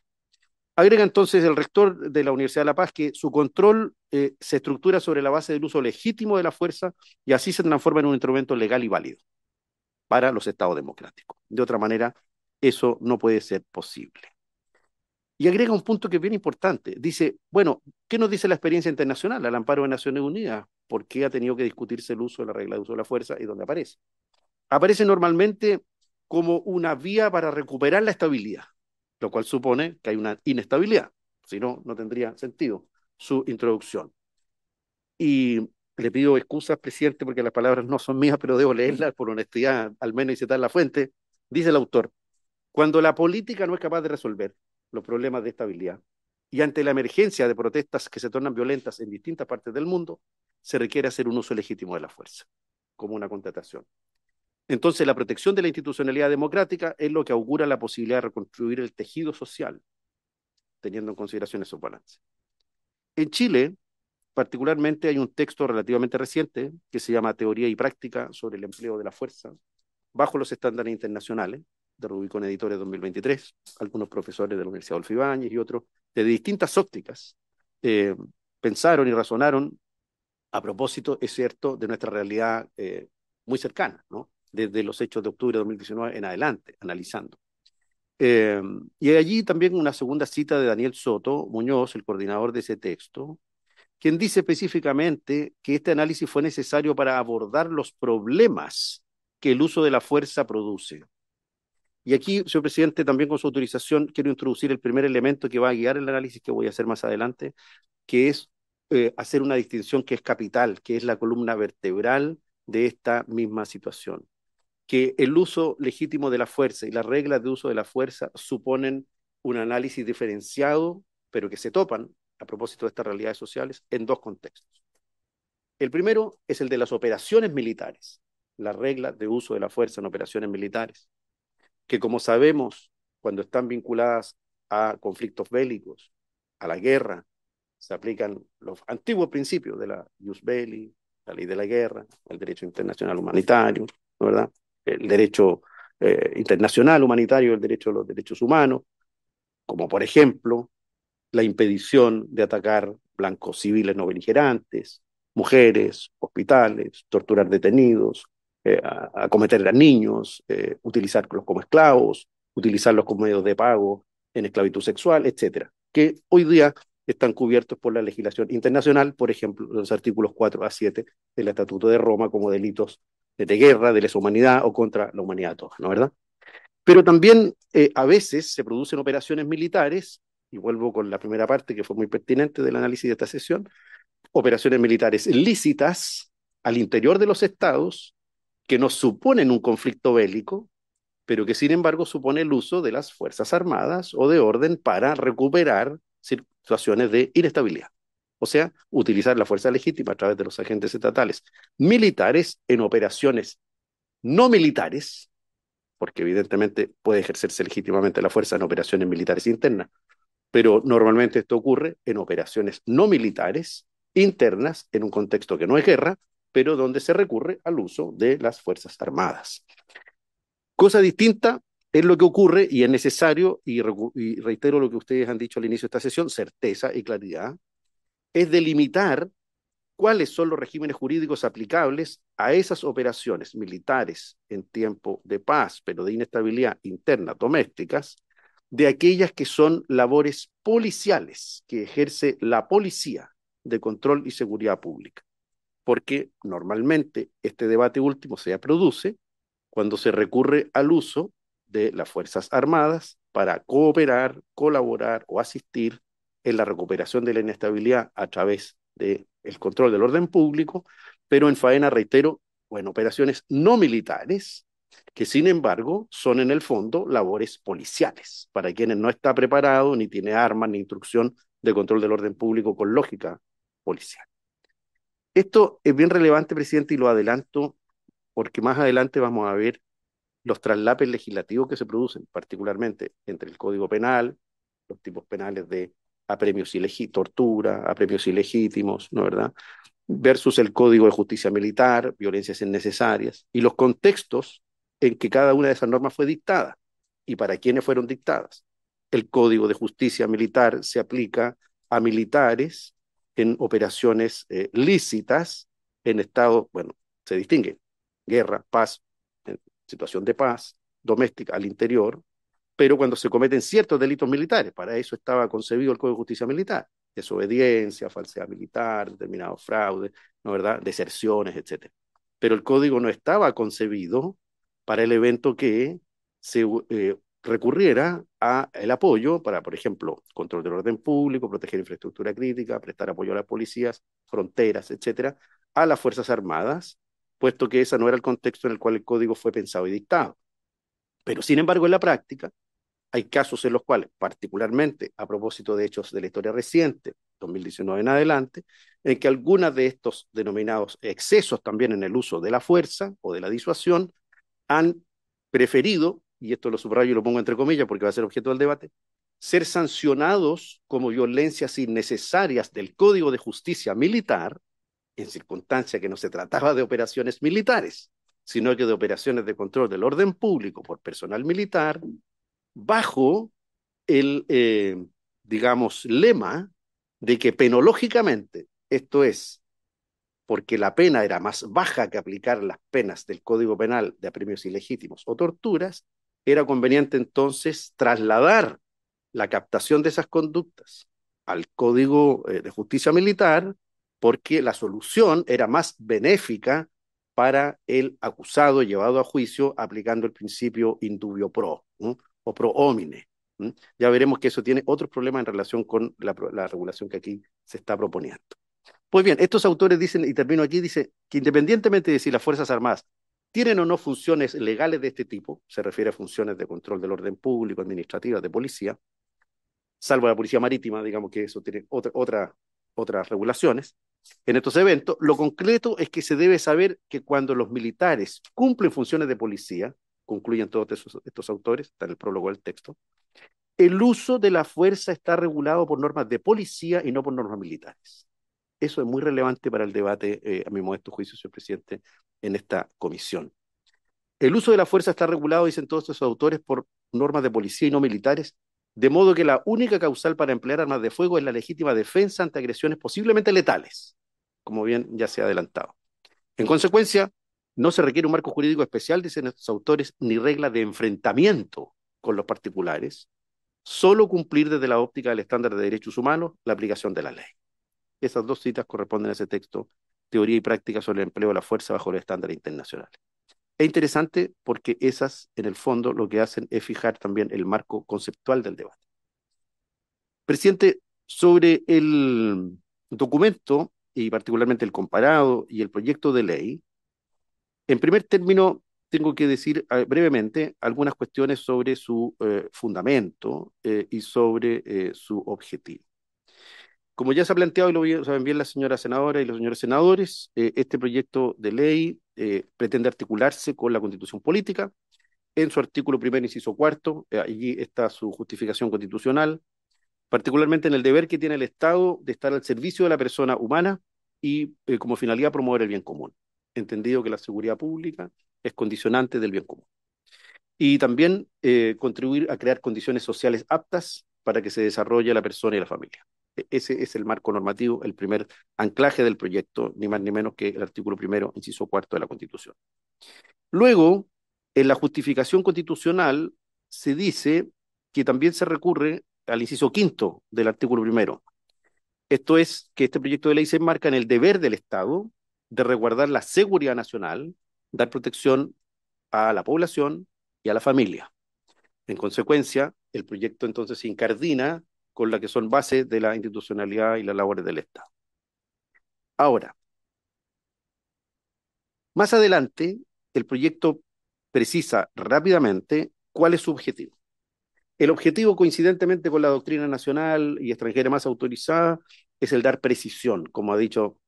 Agrega entonces el rector de la Universidad de La Paz que su control eh, se estructura sobre la base del uso legítimo de la fuerza y así se transforma en un instrumento legal y válido para los estados democráticos. De otra manera, eso no puede ser posible. Y agrega un punto que es bien importante. Dice, bueno, ¿qué nos dice la experiencia internacional al amparo de Naciones Unidas? ¿Por qué ha tenido que discutirse el uso de la regla de uso de la fuerza y dónde aparece? Aparece normalmente como una vía para recuperar la estabilidad lo cual supone que hay una inestabilidad, si no, no tendría sentido su introducción. Y le pido excusas, presidente, porque las palabras no son mías, pero debo leerlas por honestidad, al menos y citar la fuente. Dice el autor, cuando la política no es capaz de resolver los problemas de estabilidad y ante la emergencia de protestas que se tornan violentas en distintas partes del mundo, se requiere hacer un uso legítimo de la fuerza, como una contratación. Entonces, la protección de la institucionalidad democrática es lo que augura la posibilidad de reconstruir el tejido social, teniendo en consideración esos balances. En Chile, particularmente, hay un texto relativamente reciente que se llama Teoría y Práctica sobre el empleo de la fuerza bajo los estándares internacionales de Rubicon Editores 2023, algunos profesores de la Universidad Adolfo Ibáñez y otros de distintas ópticas eh, pensaron y razonaron a propósito, es cierto, de nuestra realidad eh, muy cercana, ¿no? desde los hechos de octubre de 2019 en adelante, analizando. Eh, y allí también una segunda cita de Daniel Soto Muñoz, el coordinador de ese texto, quien dice específicamente que este análisis fue necesario para abordar los problemas que el uso de la fuerza produce. Y aquí, señor presidente, también con su autorización, quiero introducir el primer elemento que va a guiar el análisis que voy a hacer más adelante, que es eh, hacer una distinción que es capital, que es la columna vertebral de esta misma situación que el uso legítimo de la fuerza y las reglas de uso de la fuerza suponen un análisis diferenciado, pero que se topan, a propósito de estas realidades sociales, en dos contextos. El primero es el de las operaciones militares, las reglas de uso de la fuerza en operaciones militares, que como sabemos cuando están vinculadas a conflictos bélicos, a la guerra, se aplican los antiguos principios de la Jus Belli, la ley de la guerra, el derecho internacional humanitario, ¿no ¿verdad? El derecho eh, internacional humanitario, el derecho a los derechos humanos, como por ejemplo la impedición de atacar blancos civiles no beligerantes, mujeres, hospitales, torturar detenidos, eh, acometer a niños, eh, utilizarlos como esclavos, utilizarlos como medios de pago en esclavitud sexual, etcétera, que hoy día están cubiertos por la legislación internacional, por ejemplo, los artículos 4 a 7 del Estatuto de Roma como delitos de guerra, de lesa humanidad o contra la humanidad toda, ¿no verdad? Pero también eh, a veces se producen operaciones militares, y vuelvo con la primera parte que fue muy pertinente del análisis de esta sesión, operaciones militares lícitas al interior de los estados que no suponen un conflicto bélico, pero que sin embargo supone el uso de las Fuerzas Armadas o de orden para recuperar situaciones de inestabilidad. O sea, utilizar la fuerza legítima a través de los agentes estatales militares en operaciones no militares, porque evidentemente puede ejercerse legítimamente la fuerza en operaciones militares internas, pero normalmente esto ocurre en operaciones no militares internas en un contexto que no es guerra, pero donde se recurre al uso de las Fuerzas Armadas. Cosa distinta es lo que ocurre y es necesario, y, reitero lo que ustedes han dicho al inicio de esta sesión, certeza y claridad, es delimitar cuáles son los regímenes jurídicos aplicables a esas operaciones militares en tiempo de paz, pero de inestabilidad interna domésticas, de aquellas que son labores policiales que ejerce la policía de control y seguridad pública. Porque normalmente este debate último se produce cuando se recurre al uso de las Fuerzas Armadas para cooperar, colaborar o asistir en la recuperación de la inestabilidad a través del control del orden público, pero en faena, reitero, o en operaciones no militares, que sin embargo son en el fondo labores policiales, para quienes no está preparado ni tiene armas ni instrucción de control del orden público con lógica policial. Esto es bien relevante, presidente, y lo adelanto porque más adelante vamos a ver los traslapes legislativos que se producen, particularmente entre el Código Penal, los tipos penales de apremios ilegítimos, tortura, apremios ilegítimos, ¿no verdad? Versus el Código de Justicia Militar, violencias innecesarias, y los contextos en que cada una de esas normas fue dictada y para quiénes fueron dictadas. El Código de Justicia Militar se aplica a militares en operaciones eh, lícitas en estado, bueno, se distingue, guerra, paz, situación de paz doméstica al interior, pero cuando se cometen ciertos delitos militares, para eso estaba concebido el Código de Justicia Militar, desobediencia, falsedad militar, determinados fraudes, ¿no verdad?, deserciones, etc. Pero el código no estaba concebido para el evento que se eh, recurriera a el apoyo para, por ejemplo, control del orden público, proteger infraestructura crítica, prestar apoyo a las policías, fronteras, etcétera, a las Fuerzas Armadas puesto que ese no era el contexto en el cual el código fue pensado y dictado. Pero sin embargo, en la práctica, hay casos en los cuales, particularmente a propósito de hechos de la historia reciente, 2019 en adelante, en que algunas de estos denominados excesos también en el uso de la fuerza o de la disuasión han preferido, y esto lo subrayo y lo pongo entre comillas porque va a ser objeto del debate, ser sancionados como violencias innecesarias del Código de Justicia Militar en circunstancia que no se trataba de operaciones militares, sino que de operaciones de control del orden público por personal militar, bajo el, eh, digamos, lema de que penológicamente, esto es, porque la pena era más baja que aplicar las penas del Código Penal de apremios ilegítimos o torturas, era conveniente entonces trasladar la captación de esas conductas al Código eh, de Justicia Militar porque la solución era más benéfica para el acusado llevado a juicio aplicando el principio indubio pro o pro homine. Ya veremos que eso tiene otros problemas en relación con la, regulación que aquí se está proponiendo. Pues bien, estos autores dicen, y termino aquí, dice que independientemente de si las Fuerzas Armadas tienen o no funciones legales de este tipo, se refiere a funciones de control del orden público, administrativas, de policía, salvo la policía marítima, digamos que eso tiene otra, otra, otras regulaciones, en estos eventos, lo concreto es que se debe saber que cuando los militares cumplen funciones de policía, concluyen todos estos autores, está en el prólogo del texto, el uso de la fuerza está regulado por normas de policía y no por normas militares. Eso es muy relevante para el debate, eh, a mi modesto juicio, señor presidente, en esta comisión. El uso de la fuerza está regulado, dicen todos estos autores, por normas de policía y no militares, de modo que la única causal para emplear armas de fuego es la legítima defensa ante agresiones posiblemente letales, como bien ya se ha adelantado. En consecuencia, no se requiere un marco jurídico especial, dicen estos autores, ni regla de enfrentamiento con los particulares, solo cumplir desde la óptica del estándar de derechos humanos la aplicación de la ley. Esas dos citas corresponden a ese texto, Teoría y Práctica sobre el empleo de la fuerza bajo los estándares internacionales. Es interesante porque esas, en el fondo, lo que hacen es fijar también el marco conceptual del debate. Presidente, sobre el documento, y particularmente el comparado y el proyecto de ley, en primer término, tengo que decir eh, brevemente algunas cuestiones sobre su eh, fundamento eh, y sobre su objetivo. Como ya se ha planteado y lo saben bien la señora senadora y los señores senadores, eh, este proyecto de ley eh, pretende articularse con la constitución política. En su artículo primero, inciso cuarto, eh, allí está su justificación constitucional, particularmente en el deber que tiene el Estado de estar al servicio de la persona humana y como finalidad promover el bien común, entendido que la seguridad pública es condicionante del bien común. Y también contribuir a crear condiciones sociales aptas para que se desarrolle la persona y la familia. E-, ese es el marco normativo, el primer anclaje del proyecto, ni más ni menos que el artículo primero, inciso cuarto de la Constitución. Luego, en la justificación constitucional se dice que también se recurre al inciso quinto del artículo primero. Esto es que este proyecto de ley se enmarca en el deber del Estado de resguardar la seguridad nacional, dar protección a la población y a la familia. En consecuencia, el proyecto entonces se incardina con la que son bases de la institucionalidad y las labores del Estado. Ahora, más adelante, el proyecto precisa rápidamente cuál es su objetivo. El objetivo, coincidentemente con la doctrina nacional y extranjera más autorizada, es el dar precisión, como ha dicho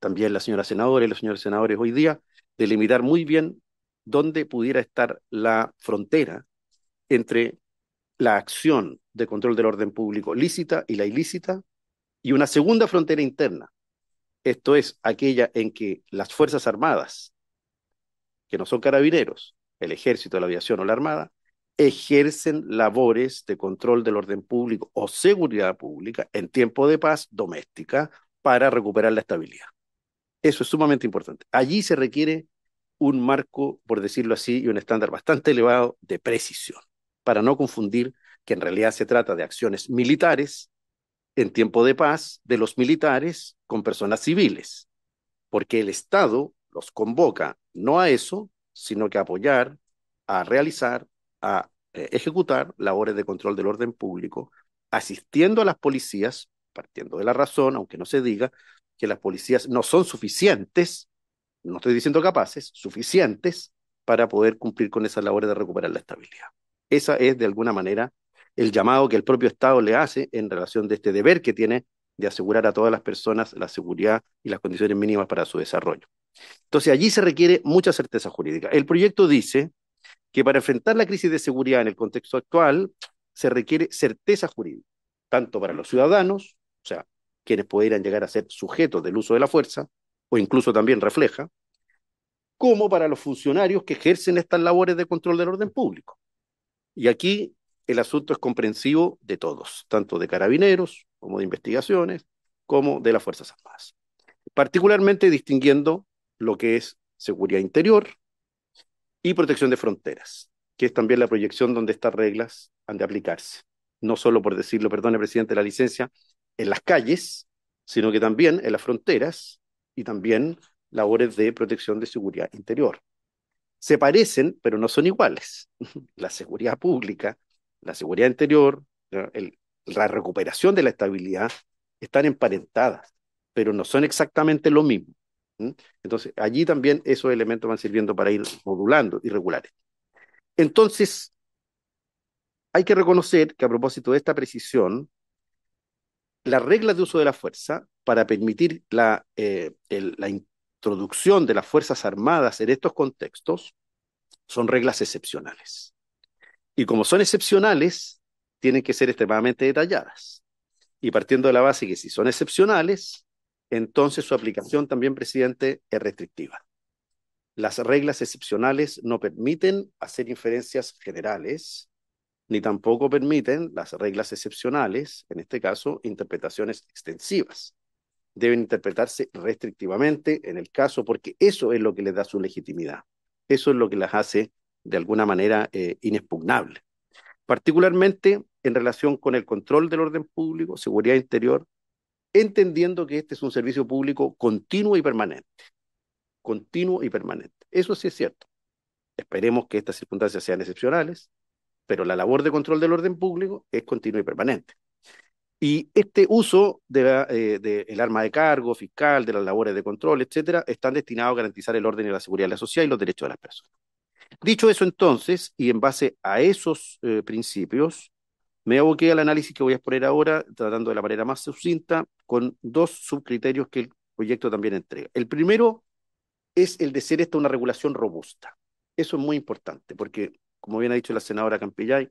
también la señora senadora y los señores senadores hoy día, delimitar muy bien dónde pudiera estar la frontera entre la acción de control del orden público lícita y la ilícita, y una segunda frontera interna, esto es aquella en que las Fuerzas Armadas, que no son carabineros, el ejército, la aviación o la armada, ejercen labores de control del orden público o seguridad pública en tiempo de paz doméstica para recuperar la estabilidad. Eso es sumamente importante. Allí se requiere un marco, por decirlo así, y un estándar bastante elevado de precisión, para no confundir que en realidad se trata de acciones militares en tiempo de paz de los militares con personas civiles, porque el Estado los convoca no a eso, sino que a apoyar, a realizar, a eh, ejecutar labores de control del orden público, asistiendo a las policías, partiendo de la razón, aunque no se diga, que las policías no son suficientes, no estoy diciendo capaces, suficientes para poder cumplir con esas labores de recuperar la estabilidad. Esa es, de alguna manera, el llamado que el propio Estado le hace en relación de este deber que tiene de asegurar a todas las personas la seguridad y las condiciones mínimas para su desarrollo. Entonces, allí se requiere mucha certeza jurídica. El proyecto dice que para enfrentar la crisis de seguridad en el contexto actual se requiere certeza jurídica, tanto para los ciudadanos, o sea, quienes pudieran llegar a ser sujetos del uso de la fuerza, o incluso también refleja, como para los funcionarios que ejercen estas labores de control del orden público. Y aquí el asunto es comprensivo de todos, tanto de carabineros como de investigaciones, como de las Fuerzas Armadas. Particularmente distinguiendo lo que es seguridad interior y protección de fronteras, que es también la proyección donde estas reglas han de aplicarse. No solo por decirlo, perdone, presidente, la licencia, en las calles, sino que también en las fronteras y también labores de protección de seguridad interior. Se parecen, pero no son iguales. (laughs) La seguridad pública la seguridad interior, la recuperación de la estabilidad, están emparentadas, pero no son exactamente lo mismo. Entonces, allí también esos elementos van sirviendo para ir modulando y regulares. Entonces, hay que reconocer que a propósito de esta precisión, las reglas de uso de la fuerza para permitir la, eh, la introducción de las Fuerzas Armadas en estos contextos son reglas excepcionales. Y como son excepcionales, tienen que ser extremadamente detalladas. Y partiendo de la base que si son excepcionales, entonces su aplicación también, presidente, es restrictiva. Las reglas excepcionales no permiten hacer inferencias generales, ni tampoco permiten las reglas excepcionales, en este caso, interpretaciones extensivas. Deben interpretarse restrictivamente en el caso, porque eso es lo que les da su legitimidad. Eso es lo que las hace de alguna manera eh. Particularmente en relación con el control del orden público, seguridad interior, entendiendo que este es un servicio público continuo y permanente. Continuo y permanente. Eso sí es cierto. Esperemos que estas circunstancias sean excepcionales, pero la labor de control del orden público es continua y permanente. Y este uso del de, el arma de cargo, fiscal, de las labores de control, etcétera, están destinados a garantizar el orden y la seguridad de la sociedad y los derechos de las personas. Dicho eso entonces, y en base a esos eh, principios, me aboqué al análisis que voy a exponer ahora, tratando de la manera más sucinta, con dos subcriterios que el proyecto también entrega. El primero es el de ser esta una regulación robusta. Eso es muy importante, porque, como bien ha dicho la senadora Campillay,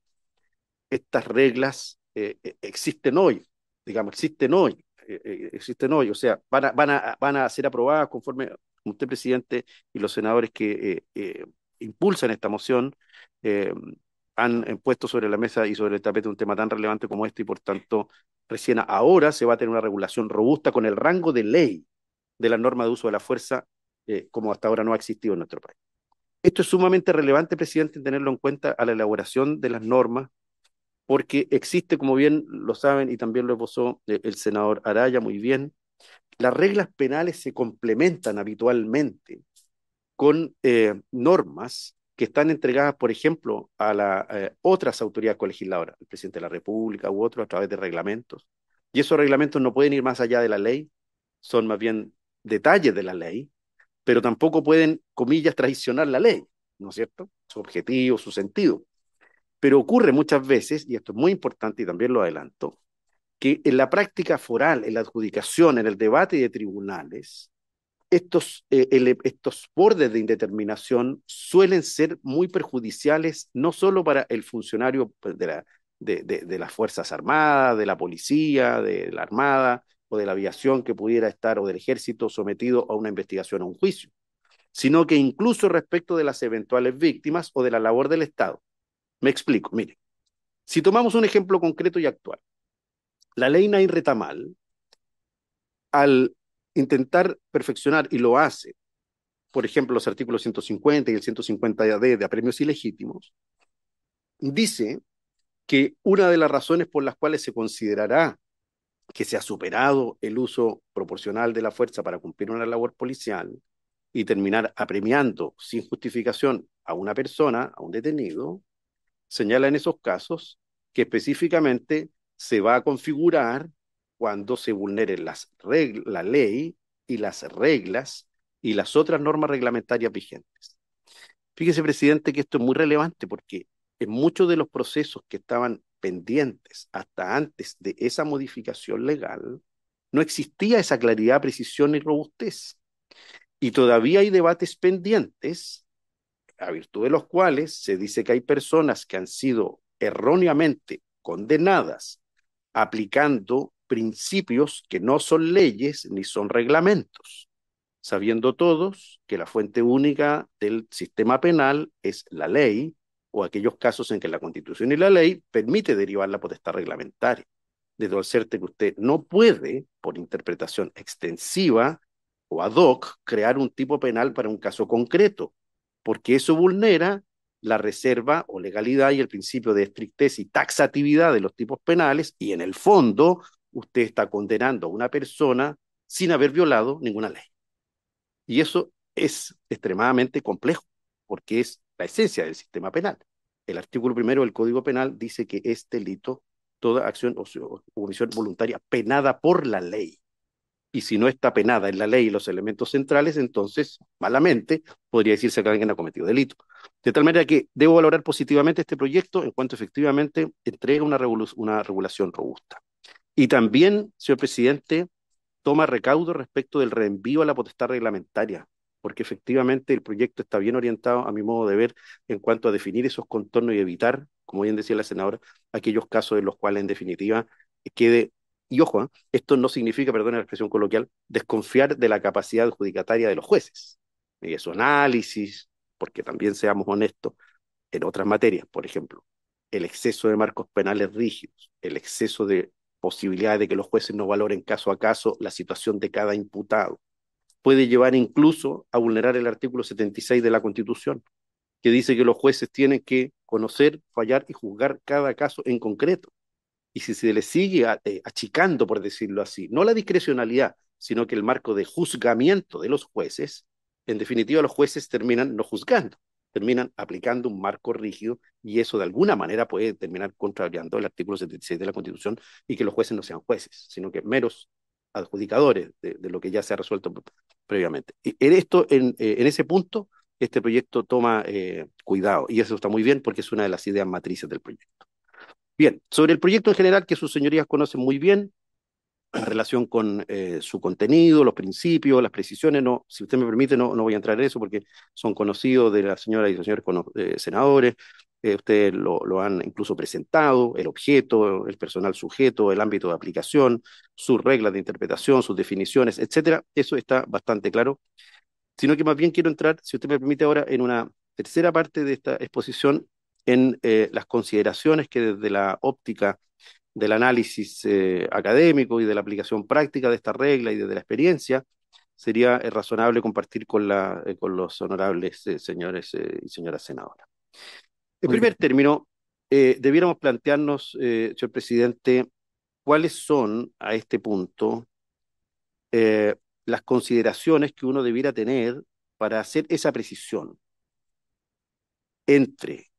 estas reglas eh, eh, existen hoy, digamos, existen hoy, existen hoy, o sea, van a, van a, van a ser aprobadas conforme usted, presidente, y los senadores que impulsan esta moción eh, han puesto sobre la mesa y sobre el tapete un tema tan relevante como este y por tanto recién ahora se va a tener una regulación robusta con el rango de ley de la norma de uso de la fuerza eh, como hasta ahora no ha existido en nuestro país. Esto es sumamente relevante, presidente, tenerlo en cuenta a la elaboración de las normas, porque existe, como bien lo saben y también lo esbozó eh, el senador Araya muy bien, las reglas penales se complementan habitualmente con eh, normas que están entregadas, por ejemplo, a las eh, otras autoridades colegisladoras, el presidente de la República u otros, a través de reglamentos. Y esos reglamentos no pueden ir más allá de la ley, son más bien detalles de la ley, pero tampoco pueden, comillas, traicionar la ley, ¿no es cierto? Su objetivo, su sentido. Pero ocurre muchas veces, y esto es muy importante y también lo adelanto, que en la práctica foral, en la adjudicación, en el debate de tribunales, estos, eh, estos bordes de indeterminación suelen ser muy perjudiciales no solo para el funcionario pues, de, de, las Fuerzas Armadas, de la policía, de la Armada o de la aviación que pudiera estar o del ejército sometido a una investigación o un juicio, sino que incluso respecto de las eventuales víctimas o de la labor del Estado. Me explico, mire, si tomamos un ejemplo concreto y actual, la ley Nain Retamal, al intentar perfeccionar, y lo hace, por ejemplo, los artículos 150 y el 150D de apremios ilegítimos, dice que una de las razones por las cuales se considerará que se ha superado el uso proporcional de la fuerza para cumplir una labor policial y terminar apremiando sin justificación a una persona, a un detenido, señala en esos casos que específicamente se va a configurar cuando se vulneren las la ley y las reglas y las otras normas reglamentarias vigentes. Fíjese, presidente, que esto es muy relevante porque en muchos de los procesos que estaban pendientes hasta antes de esa modificación legal, no existía esa claridad, precisión y robustez. Y todavía hay debates pendientes, a virtud de los cuales se dice que hay personas que han sido erróneamente condenadas aplicando principios que no son leyes ni son reglamentos, sabiendo todos que la fuente única del sistema penal es la ley o aquellos casos en que la constitución y la ley permite derivar la potestad reglamentaria. De todo cierto que usted no puede, por interpretación extensiva o ad hoc, crear un tipo penal para un caso concreto, porque eso vulnera la reserva o legalidad y el principio de estrictez y taxatividad de los tipos penales y en el fondo usted está condenando a una persona sin haber violado ninguna ley. Y eso es extremadamente complejo, porque es la esencia del sistema penal. El artículo primero del Código Penal dice que es delito toda acción o omisión voluntaria penada por la ley. Y si no está penada en la ley y los elementos centrales, entonces, malamente, podría decirse que alguien ha cometido delito. De tal manera que debo valorar positivamente este proyecto en cuanto efectivamente entrega una, una regulación robusta. Y también, señor presidente, toma recaudo respecto del reenvío a la potestad reglamentaria. porque efectivamente el proyecto está bien orientado, a mi modo de ver, en cuanto a definir esos contornos y evitar, como bien decía la senadora, aquellos casos en los cuales en definitiva quede, y ojo, ¿eh? esto no significa, perdón la expresión coloquial, desconfiar de la capacidad adjudicataria de los jueces, y su análisis, porque también seamos honestos, en otras materias, por ejemplo, el exceso de marcos penales rígidos, el exceso de posibilidades de que los jueces no valoren caso a caso la situación de cada imputado, puede llevar incluso a vulnerar el artículo 76 de la Constitución, que dice que los jueces tienen que conocer, fallar y juzgar cada caso en concreto. Y si se les sigue eh, achicando, por decirlo así, no la discrecionalidad, sino que el marco de juzgamiento de los jueces, en definitiva los jueces terminan no juzgando, terminan aplicando un marco rígido y eso de alguna manera puede terminar contrariando el artículo 76 de la Constitución y que los jueces no sean jueces, sino que meros adjudicadores de, lo que ya se ha resuelto previamente. En esto, eh, en ese punto, este proyecto toma eh, cuidado y eso está muy bien porque es una de las ideas matrices del proyecto. Bien, sobre el proyecto en general que sus señorías conocen muy bien, en relación con eh, su contenido, los principios, las precisiones, no, si usted me permite, no, no voy a entrar en eso porque son conocidos de la señora y los señores senadores, eh, ustedes lo, lo, han incluso presentado, el objeto, el personal sujeto, el ámbito de aplicación, sus reglas de interpretación, sus definiciones, etcétera. Eso está bastante claro. Sino que más bien quiero entrar, si usted me permite ahora, en una tercera parte de esta exposición, en eh, las consideraciones que desde la óptica del análisis eh, académico y de la aplicación práctica de esta regla y desde la experiencia, sería razonable compartir con, la, con los honorables señores y señoras senadoras. En primer término, eh, debiéramos plantearnos, eh, señor presidente, cuáles son a este punto eh, las consideraciones que uno debiera tener para hacer esa precisión entre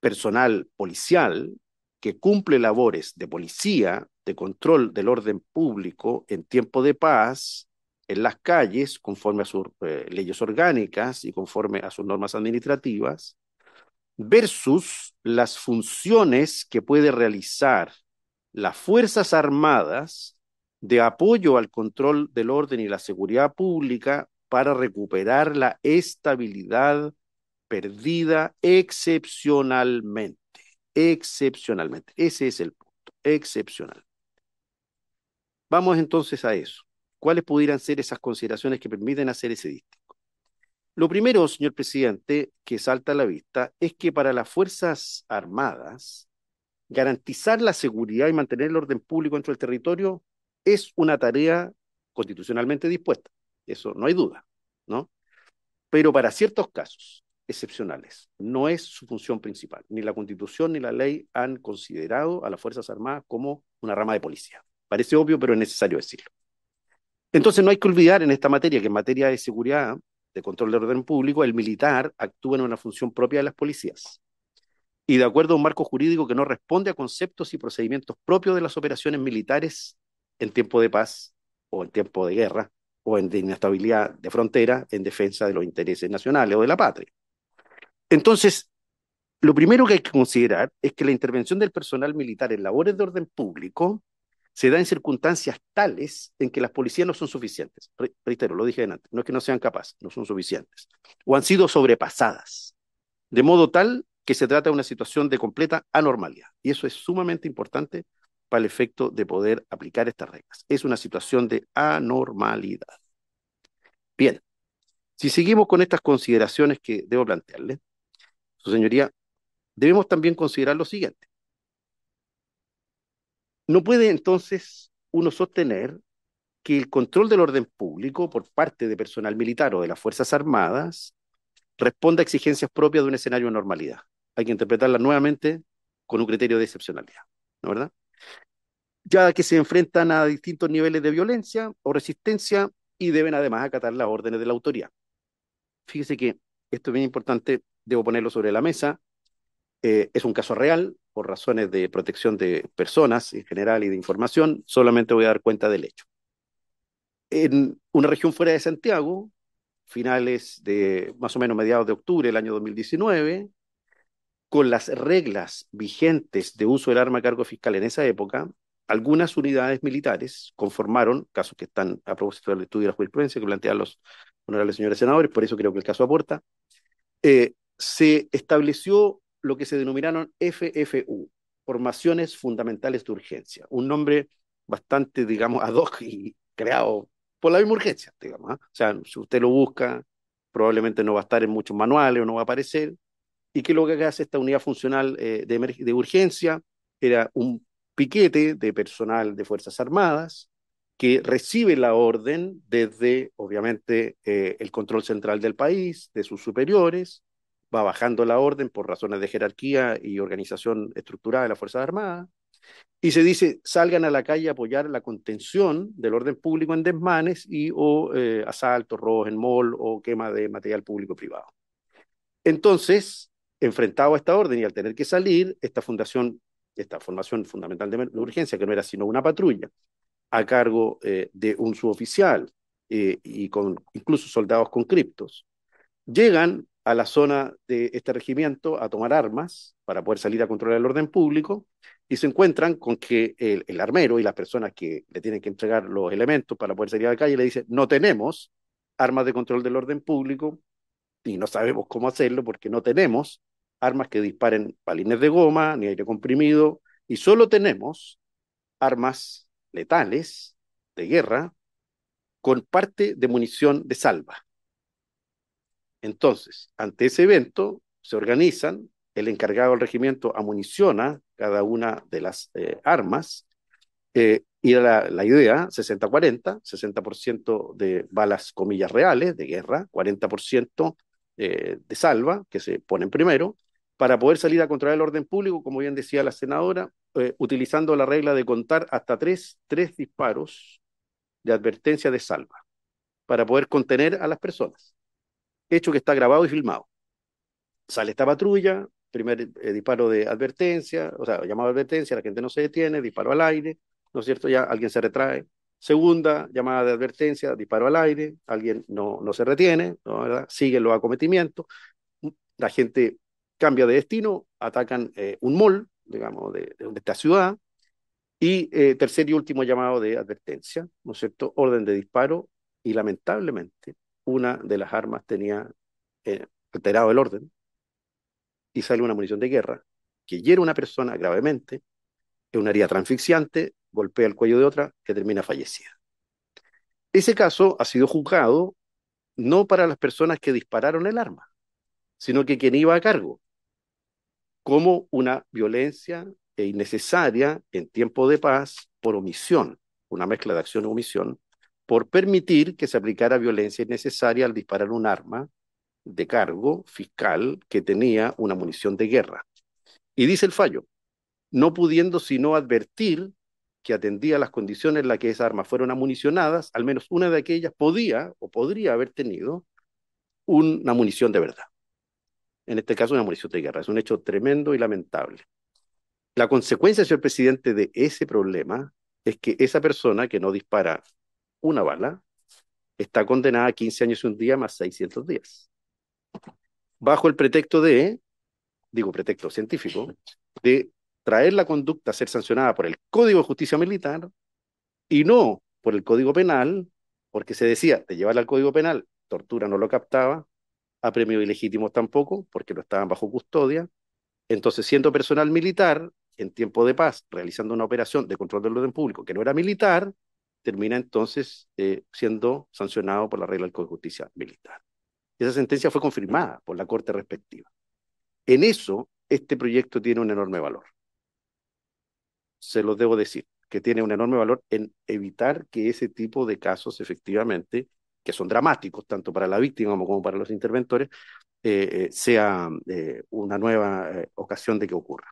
personal policial que cumple labores de policía, de control del orden público en tiempo de paz, en las calles, conforme a sus leyes orgánicas y conforme a sus normas administrativas, versus las funciones que puede realizar las Fuerzas Armadas de apoyo al control del orden y la seguridad pública para recuperar la estabilidad perdida excepcionalmente. Excepcionalmente. Ese es el punto. Excepcional. Vamos entonces a eso. ¿Cuáles pudieran ser esas consideraciones que permiten hacer ese distinto? Lo primero, señor presidente, que salta a la vista es que para las Fuerzas Armadas, garantizar la seguridad y mantener el orden público dentro del territorio es una tarea constitucionalmente dispuesta. Eso no hay duda, ¿no? Pero para ciertos casos excepcionales, no es su función principal. Ni la Constitución ni la ley han considerado a las Fuerzas Armadas como una rama de policía. Parece obvio, pero es necesario decirlo. Entonces no hay que olvidar en esta materia que en materia de seguridad de control de orden público, el militar actúa en una función propia de las policías y de acuerdo a un marco jurídico que no responde a conceptos y procedimientos propios de las operaciones militares en tiempo de paz o en tiempo de guerra o en inestabilidad de frontera en defensa de los intereses nacionales o de la patria. Entonces, lo primero que hay que considerar es que la intervención del personal militar en labores de orden público se da en circunstancias tales en que las policías no son suficientes. Reitero, lo dije antes, no es que no sean capaces, no son suficientes. O han sido sobrepasadas, de modo tal que se trata de una situación de completa anormalidad. Y eso es sumamente importante para el efecto de poder aplicar estas reglas. Es una situación de anormalidad. Bien, si seguimos con estas consideraciones que debo plantearle, señoría, debemos también considerar lo siguiente. No puede entonces uno sostener que el control del orden público por parte de personal militar o de las Fuerzas Armadas responda a exigencias propias de un escenario de normalidad. Hay que interpretarla nuevamente con un criterio de excepcionalidad, ¿no verdad? Ya que se enfrentan a distintos niveles de violencia o resistencia y deben además acatar las órdenes de la autoridad. Fíjese que esto es bien importante, debo ponerlo sobre la mesa. Eh, es un caso real, por razones de protección de personas en general y de información, solamente voy a dar cuenta del hecho. En una región fuera de Santiago, finales de más o menos mediados de octubre del año 2019, con las reglas vigentes de uso del arma a cargo fiscal en esa época, algunas unidades militares conformaron, casos que están a propósito del estudio de la jurisprudencia que plantean los honorables señores senadores, por eso creo que el caso aporta, eh, se estableció lo que se denominaron FFU, Formaciones Fundamentales de Urgencia, un nombre bastante, digamos, ad hoc y creado por la misma urgencia, digamos. ¿eh? O sea, si usted lo busca, probablemente no va a estar en muchos manuales o no va a aparecer. ¿Y qué es lo que hace esta unidad funcional eh, de, de urgencia? Era un piquete de personal de Fuerzas Armadas que recibe la orden desde, obviamente, eh, el control central del país, de sus superiores, va bajando la orden por razones de jerarquía y organización estructurada de las Fuerzas Armadas, y se dice salgan a la calle a apoyar la contención del orden público en desmanes y o eh, asaltos, robos en mall o quema de material público privado. Entonces, enfrentado a esta orden y al tener que salir, esta fundación, esta formación fundamental de urgencia, que no era sino una patrulla, a cargo eh, de un suboficial eh, y con incluso soldados con criptos, llegan a la zona de este regimiento a tomar armas para poder salir a controlar el orden público y se encuentran con que el, el, armero y las personas que le tienen que entregar los elementos para poder salir a la calle le dicen, no tenemos armas de control del orden público y no sabemos cómo hacerlo porque no tenemos armas que disparen balines de goma ni aire comprimido y solo tenemos armas letales de guerra con parte de munición de salva. Entonces, ante ese evento, se organizan, el encargado del regimiento amuniciona cada una de las eh, armas, eh, y la, idea, 60-40, 60%, de balas, comillas, reales, de guerra, 40% eh, de salva, que se ponen primero, para poder salir a controlar el orden público, como bien decía la senadora, eh, utilizando la regla de contar hasta tres, tres disparos de advertencia de salva, para poder contener a las personas hecho que está grabado y filmado. Sale esta patrulla, primer eh, disparo de advertencia, o sea, llamado advertencia, la gente no se detiene, disparo al aire, ¿no es cierto? Ya alguien se retrae. Segunda llamada de advertencia, disparo al aire, alguien no, no se retiene, ¿no? ¿verdad? Sigue los acometimientos, la gente cambia de destino, atacan eh, un mall, digamos, de, de, esta ciudad, y eh, tercer y último llamado de advertencia, ¿no es cierto? Orden de disparo, y lamentablemente una de las armas tenía eh, alterado el orden y sale una munición de guerra que hiere a una persona gravemente, es una herida transfixiante, golpea el cuello de otra que termina fallecida. Ese caso ha sido juzgado no para las personas que dispararon el arma, sino que quien iba a cargo, como una violencia innecesaria en tiempo de paz por omisión, una mezcla de acción y omisión, por permitir que se aplicara violencia innecesaria al disparar un arma de cargo fiscal que tenía una munición de guerra. Y dice el fallo, no pudiendo sino advertir que atendía las condiciones en las que esas armas fueron amunicionadas, al menos una de aquellas podía o podría haber tenido una munición de verdad. En este caso, una munición de guerra. Es un hecho tremendo y lamentable. La consecuencia, señor presidente, de ese problema es que esa persona que no dispara una bala, está condenada a 15 años y un día más 600 días. Bajo el pretexto de, digo pretexto científico, de traer la conducta a ser sancionada por el Código de Justicia Militar y no por el Código Penal, porque se decía de llevarla al Código Penal, tortura no lo captaba, a premio ilegítimos tampoco, porque no estaban bajo custodia. Entonces, siendo personal militar, en tiempo de paz, realizando una operación de control del orden público que no era militar, termina entonces eh, siendo sancionado por la regla del Código de Justicia Militar. Esa sentencia fue confirmada por la Corte respectiva. En eso, este proyecto tiene un enorme valor. Se lo debo decir, que tiene un enorme valor en evitar que ese tipo de casos efectivamente, que son dramáticos tanto para la víctima como para los interventores, eh, eh, sea una nueva ocasión de que ocurra.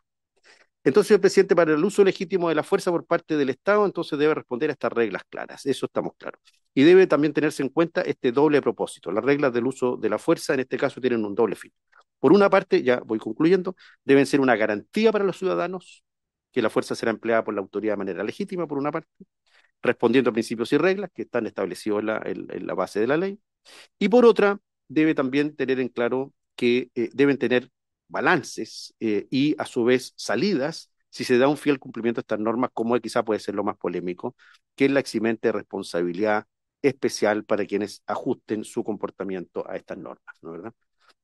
Entonces, el presidente, para el uso legítimo de la fuerza por parte del Estado, entonces debe responder a estas reglas claras, eso estamos claros. Y debe también tenerse en cuenta este doble propósito. Las reglas del uso de la fuerza, en este caso, tienen un doble fin. Por una parte, ya voy concluyendo, deben ser una garantía para los ciudadanos que la fuerza será empleada por la autoridad de manera legítima, por una parte, respondiendo a principios y reglas que están establecidos en la, la base de la ley. Y por otra, debe también tener en claro que eh, deben tener balances eh, y a su vez salidas si se da un fiel cumplimiento a estas normas, como quizá puede ser lo más polémico, que es la eximente responsabilidad especial para quienes ajusten su comportamiento a estas normas, ¿no verdad?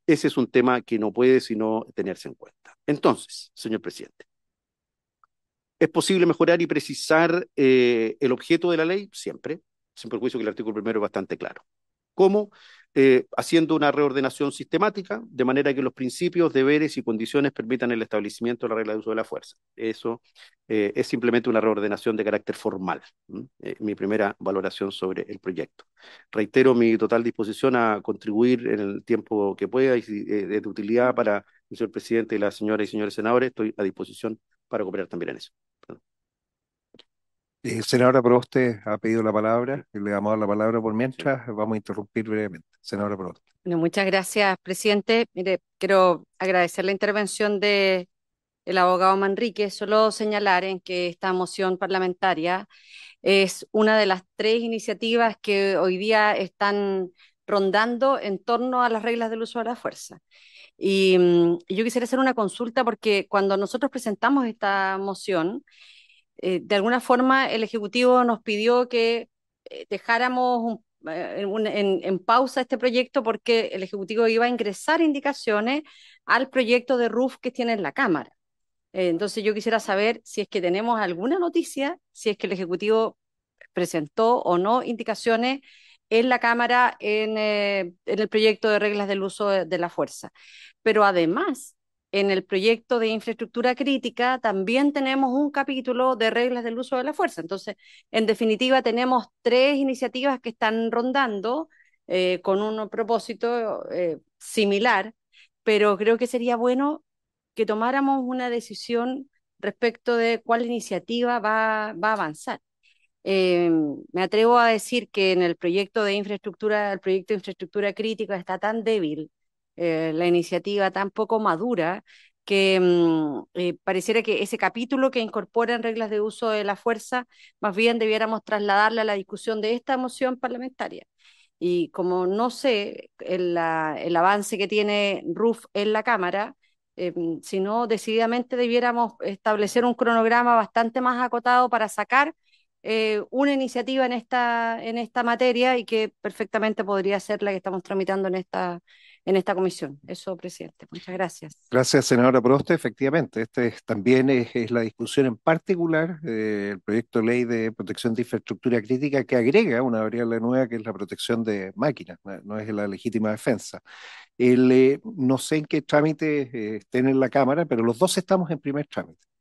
Ese es un tema que no puede sino tenerse en cuenta. Entonces, señor presidente, ¿es posible mejorar y precisar eh, el objeto de la ley? Siempre, sin perjuicio que el artículo primero es bastante claro. ¿Cómo? Eh, haciendo una reordenación sistemática, de manera que los principios, deberes y condiciones permitan el establecimiento de la regla de uso de la fuerza. Eso eh, es simplemente una reordenación de carácter formal. Eh, mi primera valoración sobre el proyecto. Reitero mi total disposición a contribuir en el tiempo que pueda y de utilidad para el señor presidente y las señoras y señores senadores. Estoy a disposición para cooperar también en eso. Eh, senadora Proste ha pedido la palabra y le damos la palabra por mientras. Vamos a interrumpir brevemente. Senadora Proste. Bueno, muchas gracias, presidente. Mire, quiero agradecer la intervención de el abogado Manrique. Solo señalar en que esta moción parlamentaria es una de las tres iniciativas que hoy día están rondando en torno a las reglas del uso de la fuerza. Y, mm, y yo quisiera hacer una consulta porque cuando nosotros presentamos esta moción, eh, de alguna forma el Ejecutivo nos pidió que eh, dejáramos eh, en, pausa este proyecto porque el Ejecutivo iba a ingresar indicaciones al proyecto de RUF que tiene en la Cámara. entonces yo quisiera saber si es que tenemos alguna noticia, si es que el Ejecutivo presentó o no indicaciones en la Cámara en, en el proyecto de reglas del uso de la fuerza. Pero además, en el proyecto de infraestructura crítica también tenemos un capítulo de reglas del uso de la fuerza. Entonces, en definitiva, tenemos tres iniciativas que están rondando eh, con un propósito eh, similar, pero creo que sería bueno que tomáramos una decisión respecto de cuál iniciativa va, va a avanzar. Eh, me atrevo a decir que en el proyecto de infraestructura, el proyecto de infraestructura crítica está tan débil eh, la iniciativa tan poco madura que mm, eh, pareciera que ese capítulo que incorpora en reglas de uso de la fuerza, más bien debiéramos trasladarle a la discusión de esta moción parlamentaria. Y como no sé el, avance que tiene RUF en la Cámara, eh, sino decididamente debiéramos establecer un cronograma bastante más acotado para sacar una iniciativa en esta, en esta materia y que perfectamente podría ser la que estamos tramitando en esta, en esta comisión. Eso, presidente. Muchas gracias. Gracias, senadora Proste. Efectivamente, este también es, la discusión en particular del proyecto de ley de protección de infraestructura crítica que agrega una variable nueva que es la protección de máquinas, no es la legítima defensa. El, eh, no sé en qué trámite eh, estén en la Cámara, pero los dos estamos en primer trámite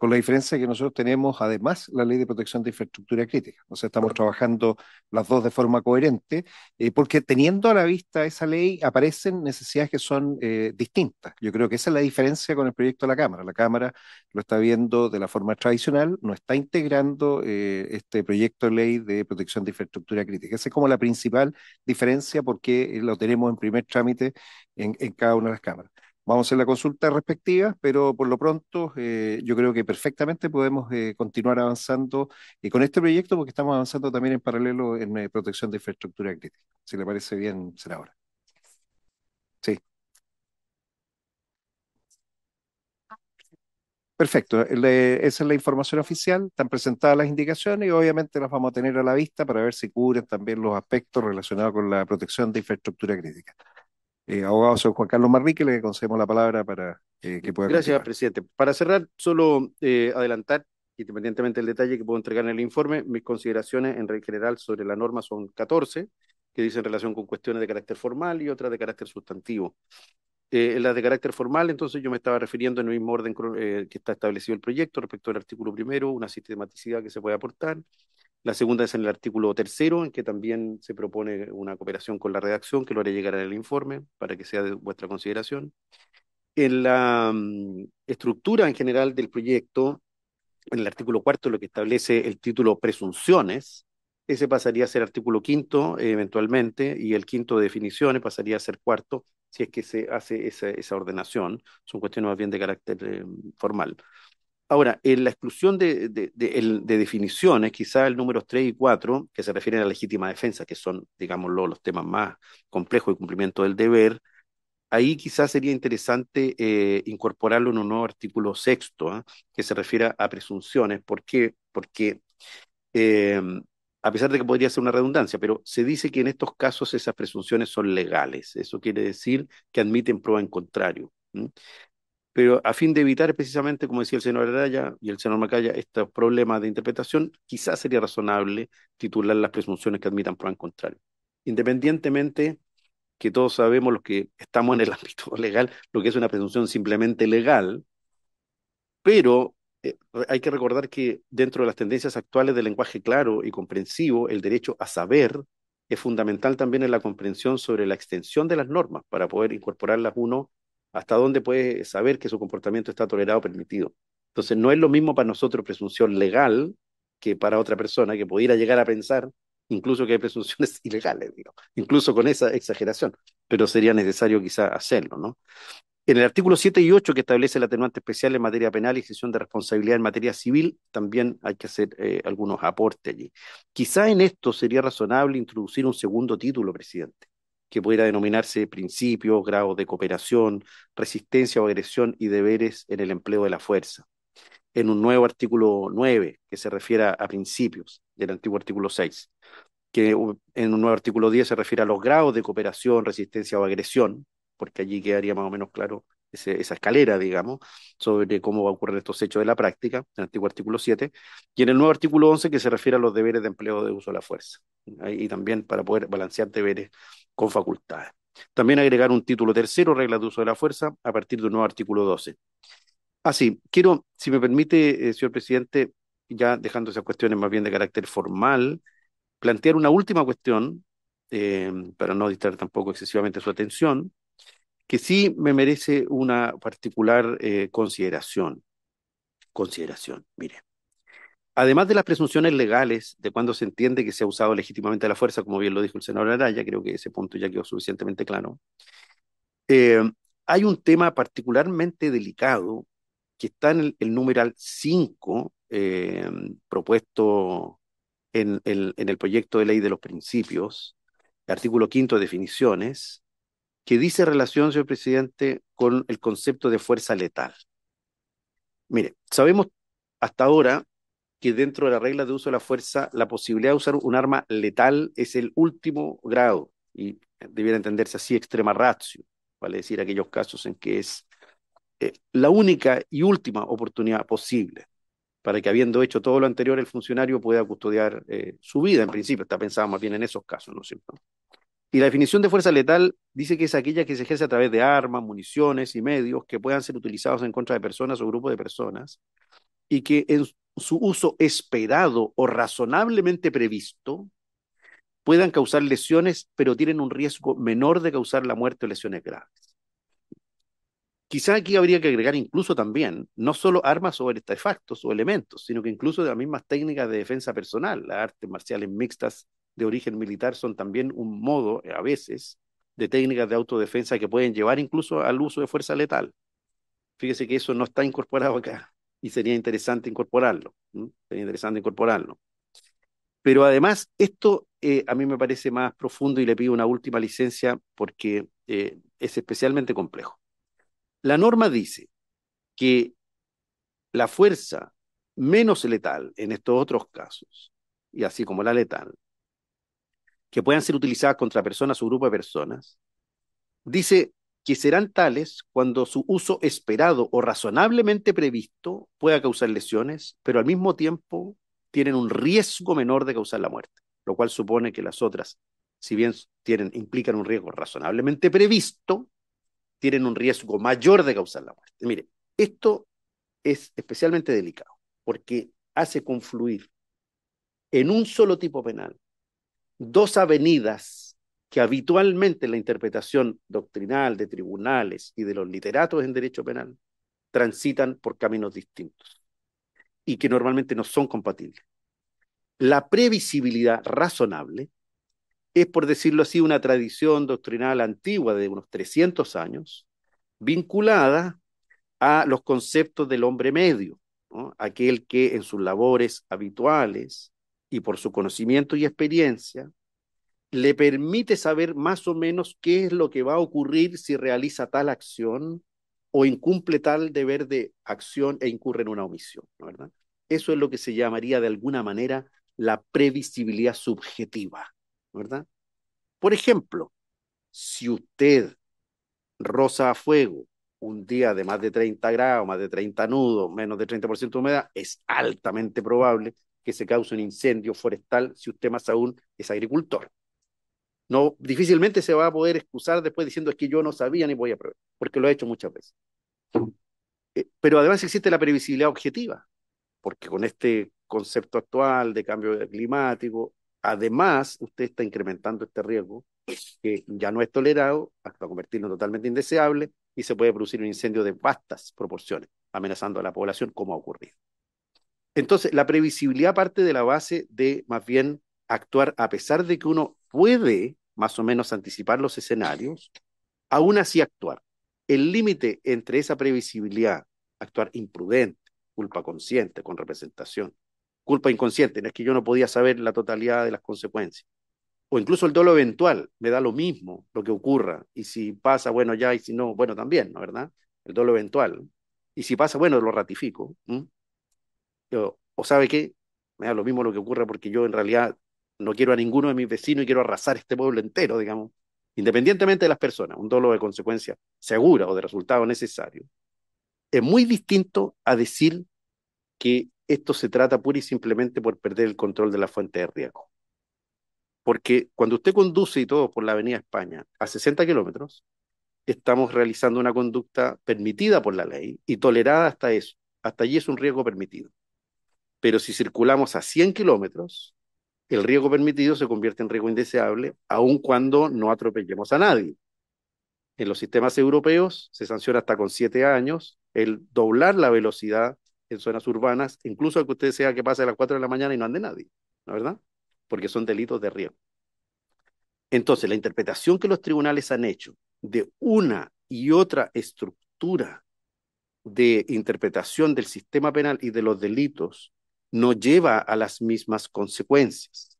con la diferencia que nosotros tenemos además la ley de protección de infraestructura crítica. O sea, estamos trabajando las dos de forma coherente, eh, porque teniendo a la vista esa ley aparecen necesidades que son eh, distintas. Yo creo que esa es la diferencia con el proyecto de la Cámara. La Cámara lo está viendo de la forma tradicional, no está integrando eh, este proyecto de ley de protección de infraestructura crítica. Esa es como la principal diferencia porque lo tenemos en primer trámite en cada una de las cámaras. Vamos a hacer la consulta respectiva, pero por lo pronto eh, yo creo que perfectamente podemos eh, continuar avanzando eh, con este proyecto porque estamos avanzando también en paralelo en protección de infraestructura crítica. Si le parece bien, será ahora. Sí. Perfecto, esa es la información oficial, están presentadas las indicaciones y obviamente las vamos a tener a la vista para ver si cubren también los aspectos relacionados con la protección de infraestructura crítica. Eh, abogado soy Juan Carlos Marrique, le concedemos la palabra para eh, que pueda Gracias, presidente. Para cerrar, solo eh, adelantar, independientemente del detalle que puedo entregar en el informe, mis consideraciones en general sobre la norma son 14, que dicen relación con cuestiones de carácter formal y otras de carácter sustantivo. en las de carácter formal, entonces yo me estaba refiriendo en el mismo orden que está establecido el proyecto respecto al artículo primero, una sistematicidad que se puede aportar, la segunda es en el artículo tercero, en que también se propone una cooperación con la redacción, que lo haré llegar en el informe para que sea de vuestra consideración. En la mm, estructura en general del proyecto, en el artículo cuarto, lo que establece el título presunciones, ese pasaría a ser artículo quinto eventualmente, y el quinto de definiciones pasaría a ser cuarto, si es que se hace esa, ordenación. Son cuestiones más bien de carácter eh, formal. Ahora, en la exclusión de, definiciones, quizá el número 3 y 4, que se refieren a legítima defensa, que son, digámoslo, los temas más complejos de cumplimiento del deber, ahí quizás sería interesante eh, incorporarlo en un nuevo artículo sexto, ¿ah? que se refiere a presunciones. ¿Por qué? Porque em, a pesar de que podría ser una redundancia, pero se dice que en estos casos esas presunciones son legales. Eso quiere decir que admiten prueba en contrario. Pero a fin de evitar precisamente, como decía el señor Araya y el señor Macaya, estos problemas de interpretación, quizás sería razonable titular las presunciones que admitan prueba en contrario. Independientemente que todos sabemos los que estamos en el (laughs) ámbito legal, lo que es una presunción simplemente legal, pero eh, hay que recordar que dentro de las tendencias actuales del lenguaje claro y comprensivo, el derecho a saber es fundamental también en la comprensión sobre la extensión de las normas para poder incorporarlas uno hasta dónde puede saber que su comportamiento está tolerado o permitido. Entonces, no es lo mismo para nosotros presunción legal que para otra persona que pudiera llegar a pensar incluso que hay presunciones (laughs) ilegales, digo, incluso con esa exageración, pero sería necesario quizá hacerlo, ¿no? En el artículo 7 y 8, que establece el atenuante especial en materia penal y excepción de responsabilidad en materia civil, también hay que hacer eh, algunos aportes allí. Quizá en esto sería razonable introducir un segundo título, presidente, que pudiera denominarse principios, grados de cooperación, resistencia o agresión y deberes en el empleo de la fuerza. En un nuevo artículo 9, que se refiere a principios del antiguo artículo 6, que en un nuevo artículo 10 se refiere a los grados de cooperación, resistencia o agresión, porque allí quedaría más o menos claro esa escalera, digamos, sobre cómo va a ocurrir estos hechos de la práctica, en el antiguo artículo 7, y en el nuevo artículo 11 que se refiere a los deberes de empleo de uso de la fuerza, y también para poder balancear deberes con facultades. También agregar un título tercero, reglas de uso de la fuerza, a partir del nuevo artículo 12. Así, quiero, si me permite, eh, señor presidente, ya dejando esas cuestiones más bien de carácter formal, plantear una última cuestión, eh, para no distraer tampoco excesivamente su atención, que sí me merece una particular eh, consideración. Consideración, mire. Además de las presunciones legales de cuando se entiende que se ha usado legítimamente la fuerza, como bien lo dijo el senador Araya, creo que ese punto ya quedó suficientemente claro, eh, hay un tema particularmente delicado que está en el, numeral 5 propuesto en el, proyecto de ley de los principios, artículo quinto de definiciones, que dice relación, señor presidente, con el concepto de fuerza letal. Mire, sabemos hasta ahora que dentro de la regla de uso de la fuerza, la posibilidad de usar un arma letal es el último grado y debiera entenderse así extrema ratio, vale decir aquellos casos en que es eh, la única y última oportunidad posible para que habiendo hecho todo lo anterior el funcionario pueda custodiar eh, su vida, en principio, está pensado más bien en esos casos, ¿no es cierto? Y la definición de fuerza letal dice que es aquella que se ejerce a través de armas, municiones y medios que puedan ser utilizados en contra de personas o grupos de personas y que en su uso esperado o razonablemente previsto puedan causar lesiones, pero tienen un riesgo menor de causar la muerte o lesiones graves. Quizá aquí habría que agregar incluso también, no solo armas o artefactos o elementos, sino que incluso de las mismas técnicas de defensa personal. Las artes marciales mixtas de origen militar son también un modo, a veces, de técnicas de autodefensa que pueden llevar incluso al uso de fuerza letal. Fíjese que eso no está incorporado acá y sería interesante incorporarlo. Sería interesante incorporarlo. Pero además, esto eh, a mí me parece más profundo y le pido una última licencia porque eh, es especialmente complejo. La norma dice que la fuerza menos letal en estos otros casos, y así como la letal, que puedan ser utilizadas contra personas o grupo de personas, dice que serán tales cuando su uso esperado o razonablemente previsto pueda causar lesiones, pero al mismo tiempo tienen un riesgo menor de causar la muerte, lo cual supone que las otras, si bien tienen, implican un riesgo razonablemente previsto, tienen un riesgo mayor de causar la muerte. Mire, esto es especialmente delicado porque hace confluir en un solo tipo penal dos avenidas que habitualmente en la interpretación doctrinal de tribunales y de los literatos en derecho penal transitan por caminos distintos y que normalmente no son compatibles. La previsibilidad razonable es, por decirlo así, una tradición doctrinal antigua de unos 300 años, vinculada a los conceptos del hombre medio, aquel que en sus labores habituales y por su conocimiento y experiencia, le permite saber más o menos qué es lo que va a ocurrir si realiza tal acción o incumple tal deber de acción e incurre en una omisión, ¿verdad? Eso es lo que se llamaría de alguna manera la previsibilidad subjetiva, ¿verdad? Por ejemplo, si usted roza a fuego un día de más de 30 grados, más de 30 nudos, menos de 30% de humedad, es altamente probable que se cause un incendio forestal si usted más aún es agricultor. No, difícilmente se va a poder excusar después diciendo es que yo no sabía ni voy a porque lo he hecho muchas veces. Eh, pero además existe la previsibilidad objetiva, porque con este concepto actual de cambio climático, además usted está incrementando este riesgo que ya no es tolerado hasta convertirlo en totalmente indeseable y se puede producir un incendio de vastas proporciones, amenazando a la población como ha ocurrido. Entonces, la previsibilidad parte de la base de más bien actuar a pesar de que uno puede más o menos anticipar los escenarios, aún así actuar. El límite entre esa previsibilidad, actuar imprudente, culpa consciente, con representación, culpa inconsciente, no es que yo no podía saber la totalidad de las consecuencias, o incluso el dolo eventual, me da lo mismo lo que ocurra, y si pasa, bueno, ya, y si no, bueno, también, ¿no verdad? El dolo eventual. Y si pasa, bueno, lo ratifico. Yo, o sabe qué, me lo mismo lo que ocurra porque yo en realidad no quiero a ninguno de mis vecinos y quiero arrasar este pueblo entero, digamos, independientemente de las personas, un dolo de consecuencia segura o de resultado necesario. Es muy distinto a decir que esto se trata pura y simplemente por perder el control de la fuente de riesgo. Porque cuando usted conduce y todo por la Avenida España a 60 kilómetros, estamos realizando una conducta permitida por la ley y tolerada hasta eso. Hasta allí es un riesgo permitido. Pero si circulamos a 100 kilómetros, el riesgo permitido se convierte en riesgo indeseable, aun cuando no atropellemos a nadie. En los sistemas europeos se sanciona hasta con siete años el doblar la velocidad en zonas urbanas, incluso que usted sea que pase a las 4 de la mañana y no ande nadie, ¿no verdad? Porque son delitos de riesgo. Entonces, la interpretación que los tribunales han hecho de una y otra estructura de interpretación del sistema penal y de los delitos no lleva a las mismas consecuencias.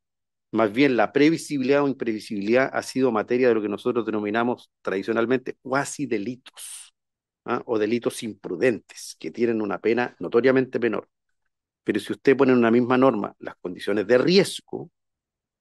Más bien, la previsibilidad o imprevisibilidad ha sido materia de lo que nosotros denominamos tradicionalmente cuasi delitos ¿ah? o delitos imprudentes, que tienen una pena notoriamente menor. Pero si usted pone en una misma norma las condiciones de riesgo,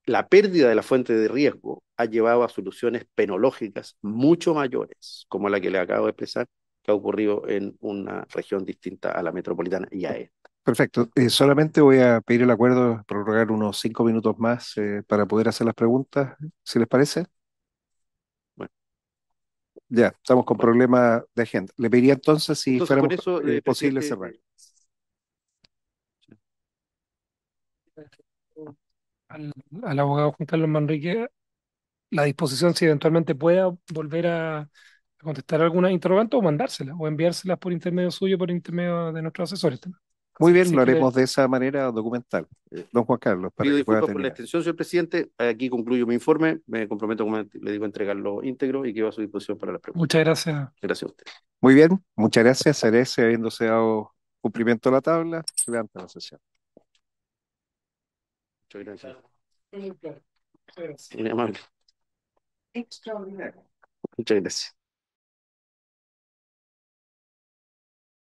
la pérdida de la fuente de riesgo ha llevado a soluciones penológicas mucho mayores, como la que le acabo de expresar, que ha ocurrido en una región distinta a la metropolitana y a esta. Perfecto. Eh, solamente voy a pedir el acuerdo de prorrogar unos cinco minutos más eh, para poder hacer las preguntas, si les parece. Ya, estamos con problemas de agenda. Le pediría entonces si Entonces, fuera eso, eh, posible cerrar. al, al abogado Juan Carlos Manrique la disposición si eventualmente pueda volver a, a contestar alguna interrogante o mandárselas o enviárselas por intermedio suyo, por intermedio de nuestros asesores también. Muy bien, Así lo que haremos de esa manera documental. Don Juan Carlos, para Pido que pueda disculpas por la extensión, señor presidente. Aquí concluyo mi informe. Me comprometo, como le digo, a entregarlo íntegro y quedo a su disposición para las preguntas. Muchas gracias. Gracias a usted. Muy bien, muchas gracias. Cerece, habiéndose dado cumplimiento a la tabla, se levanta la sesión. Muchas gracias. Muy amable. Extraordinario. Muchas gracias.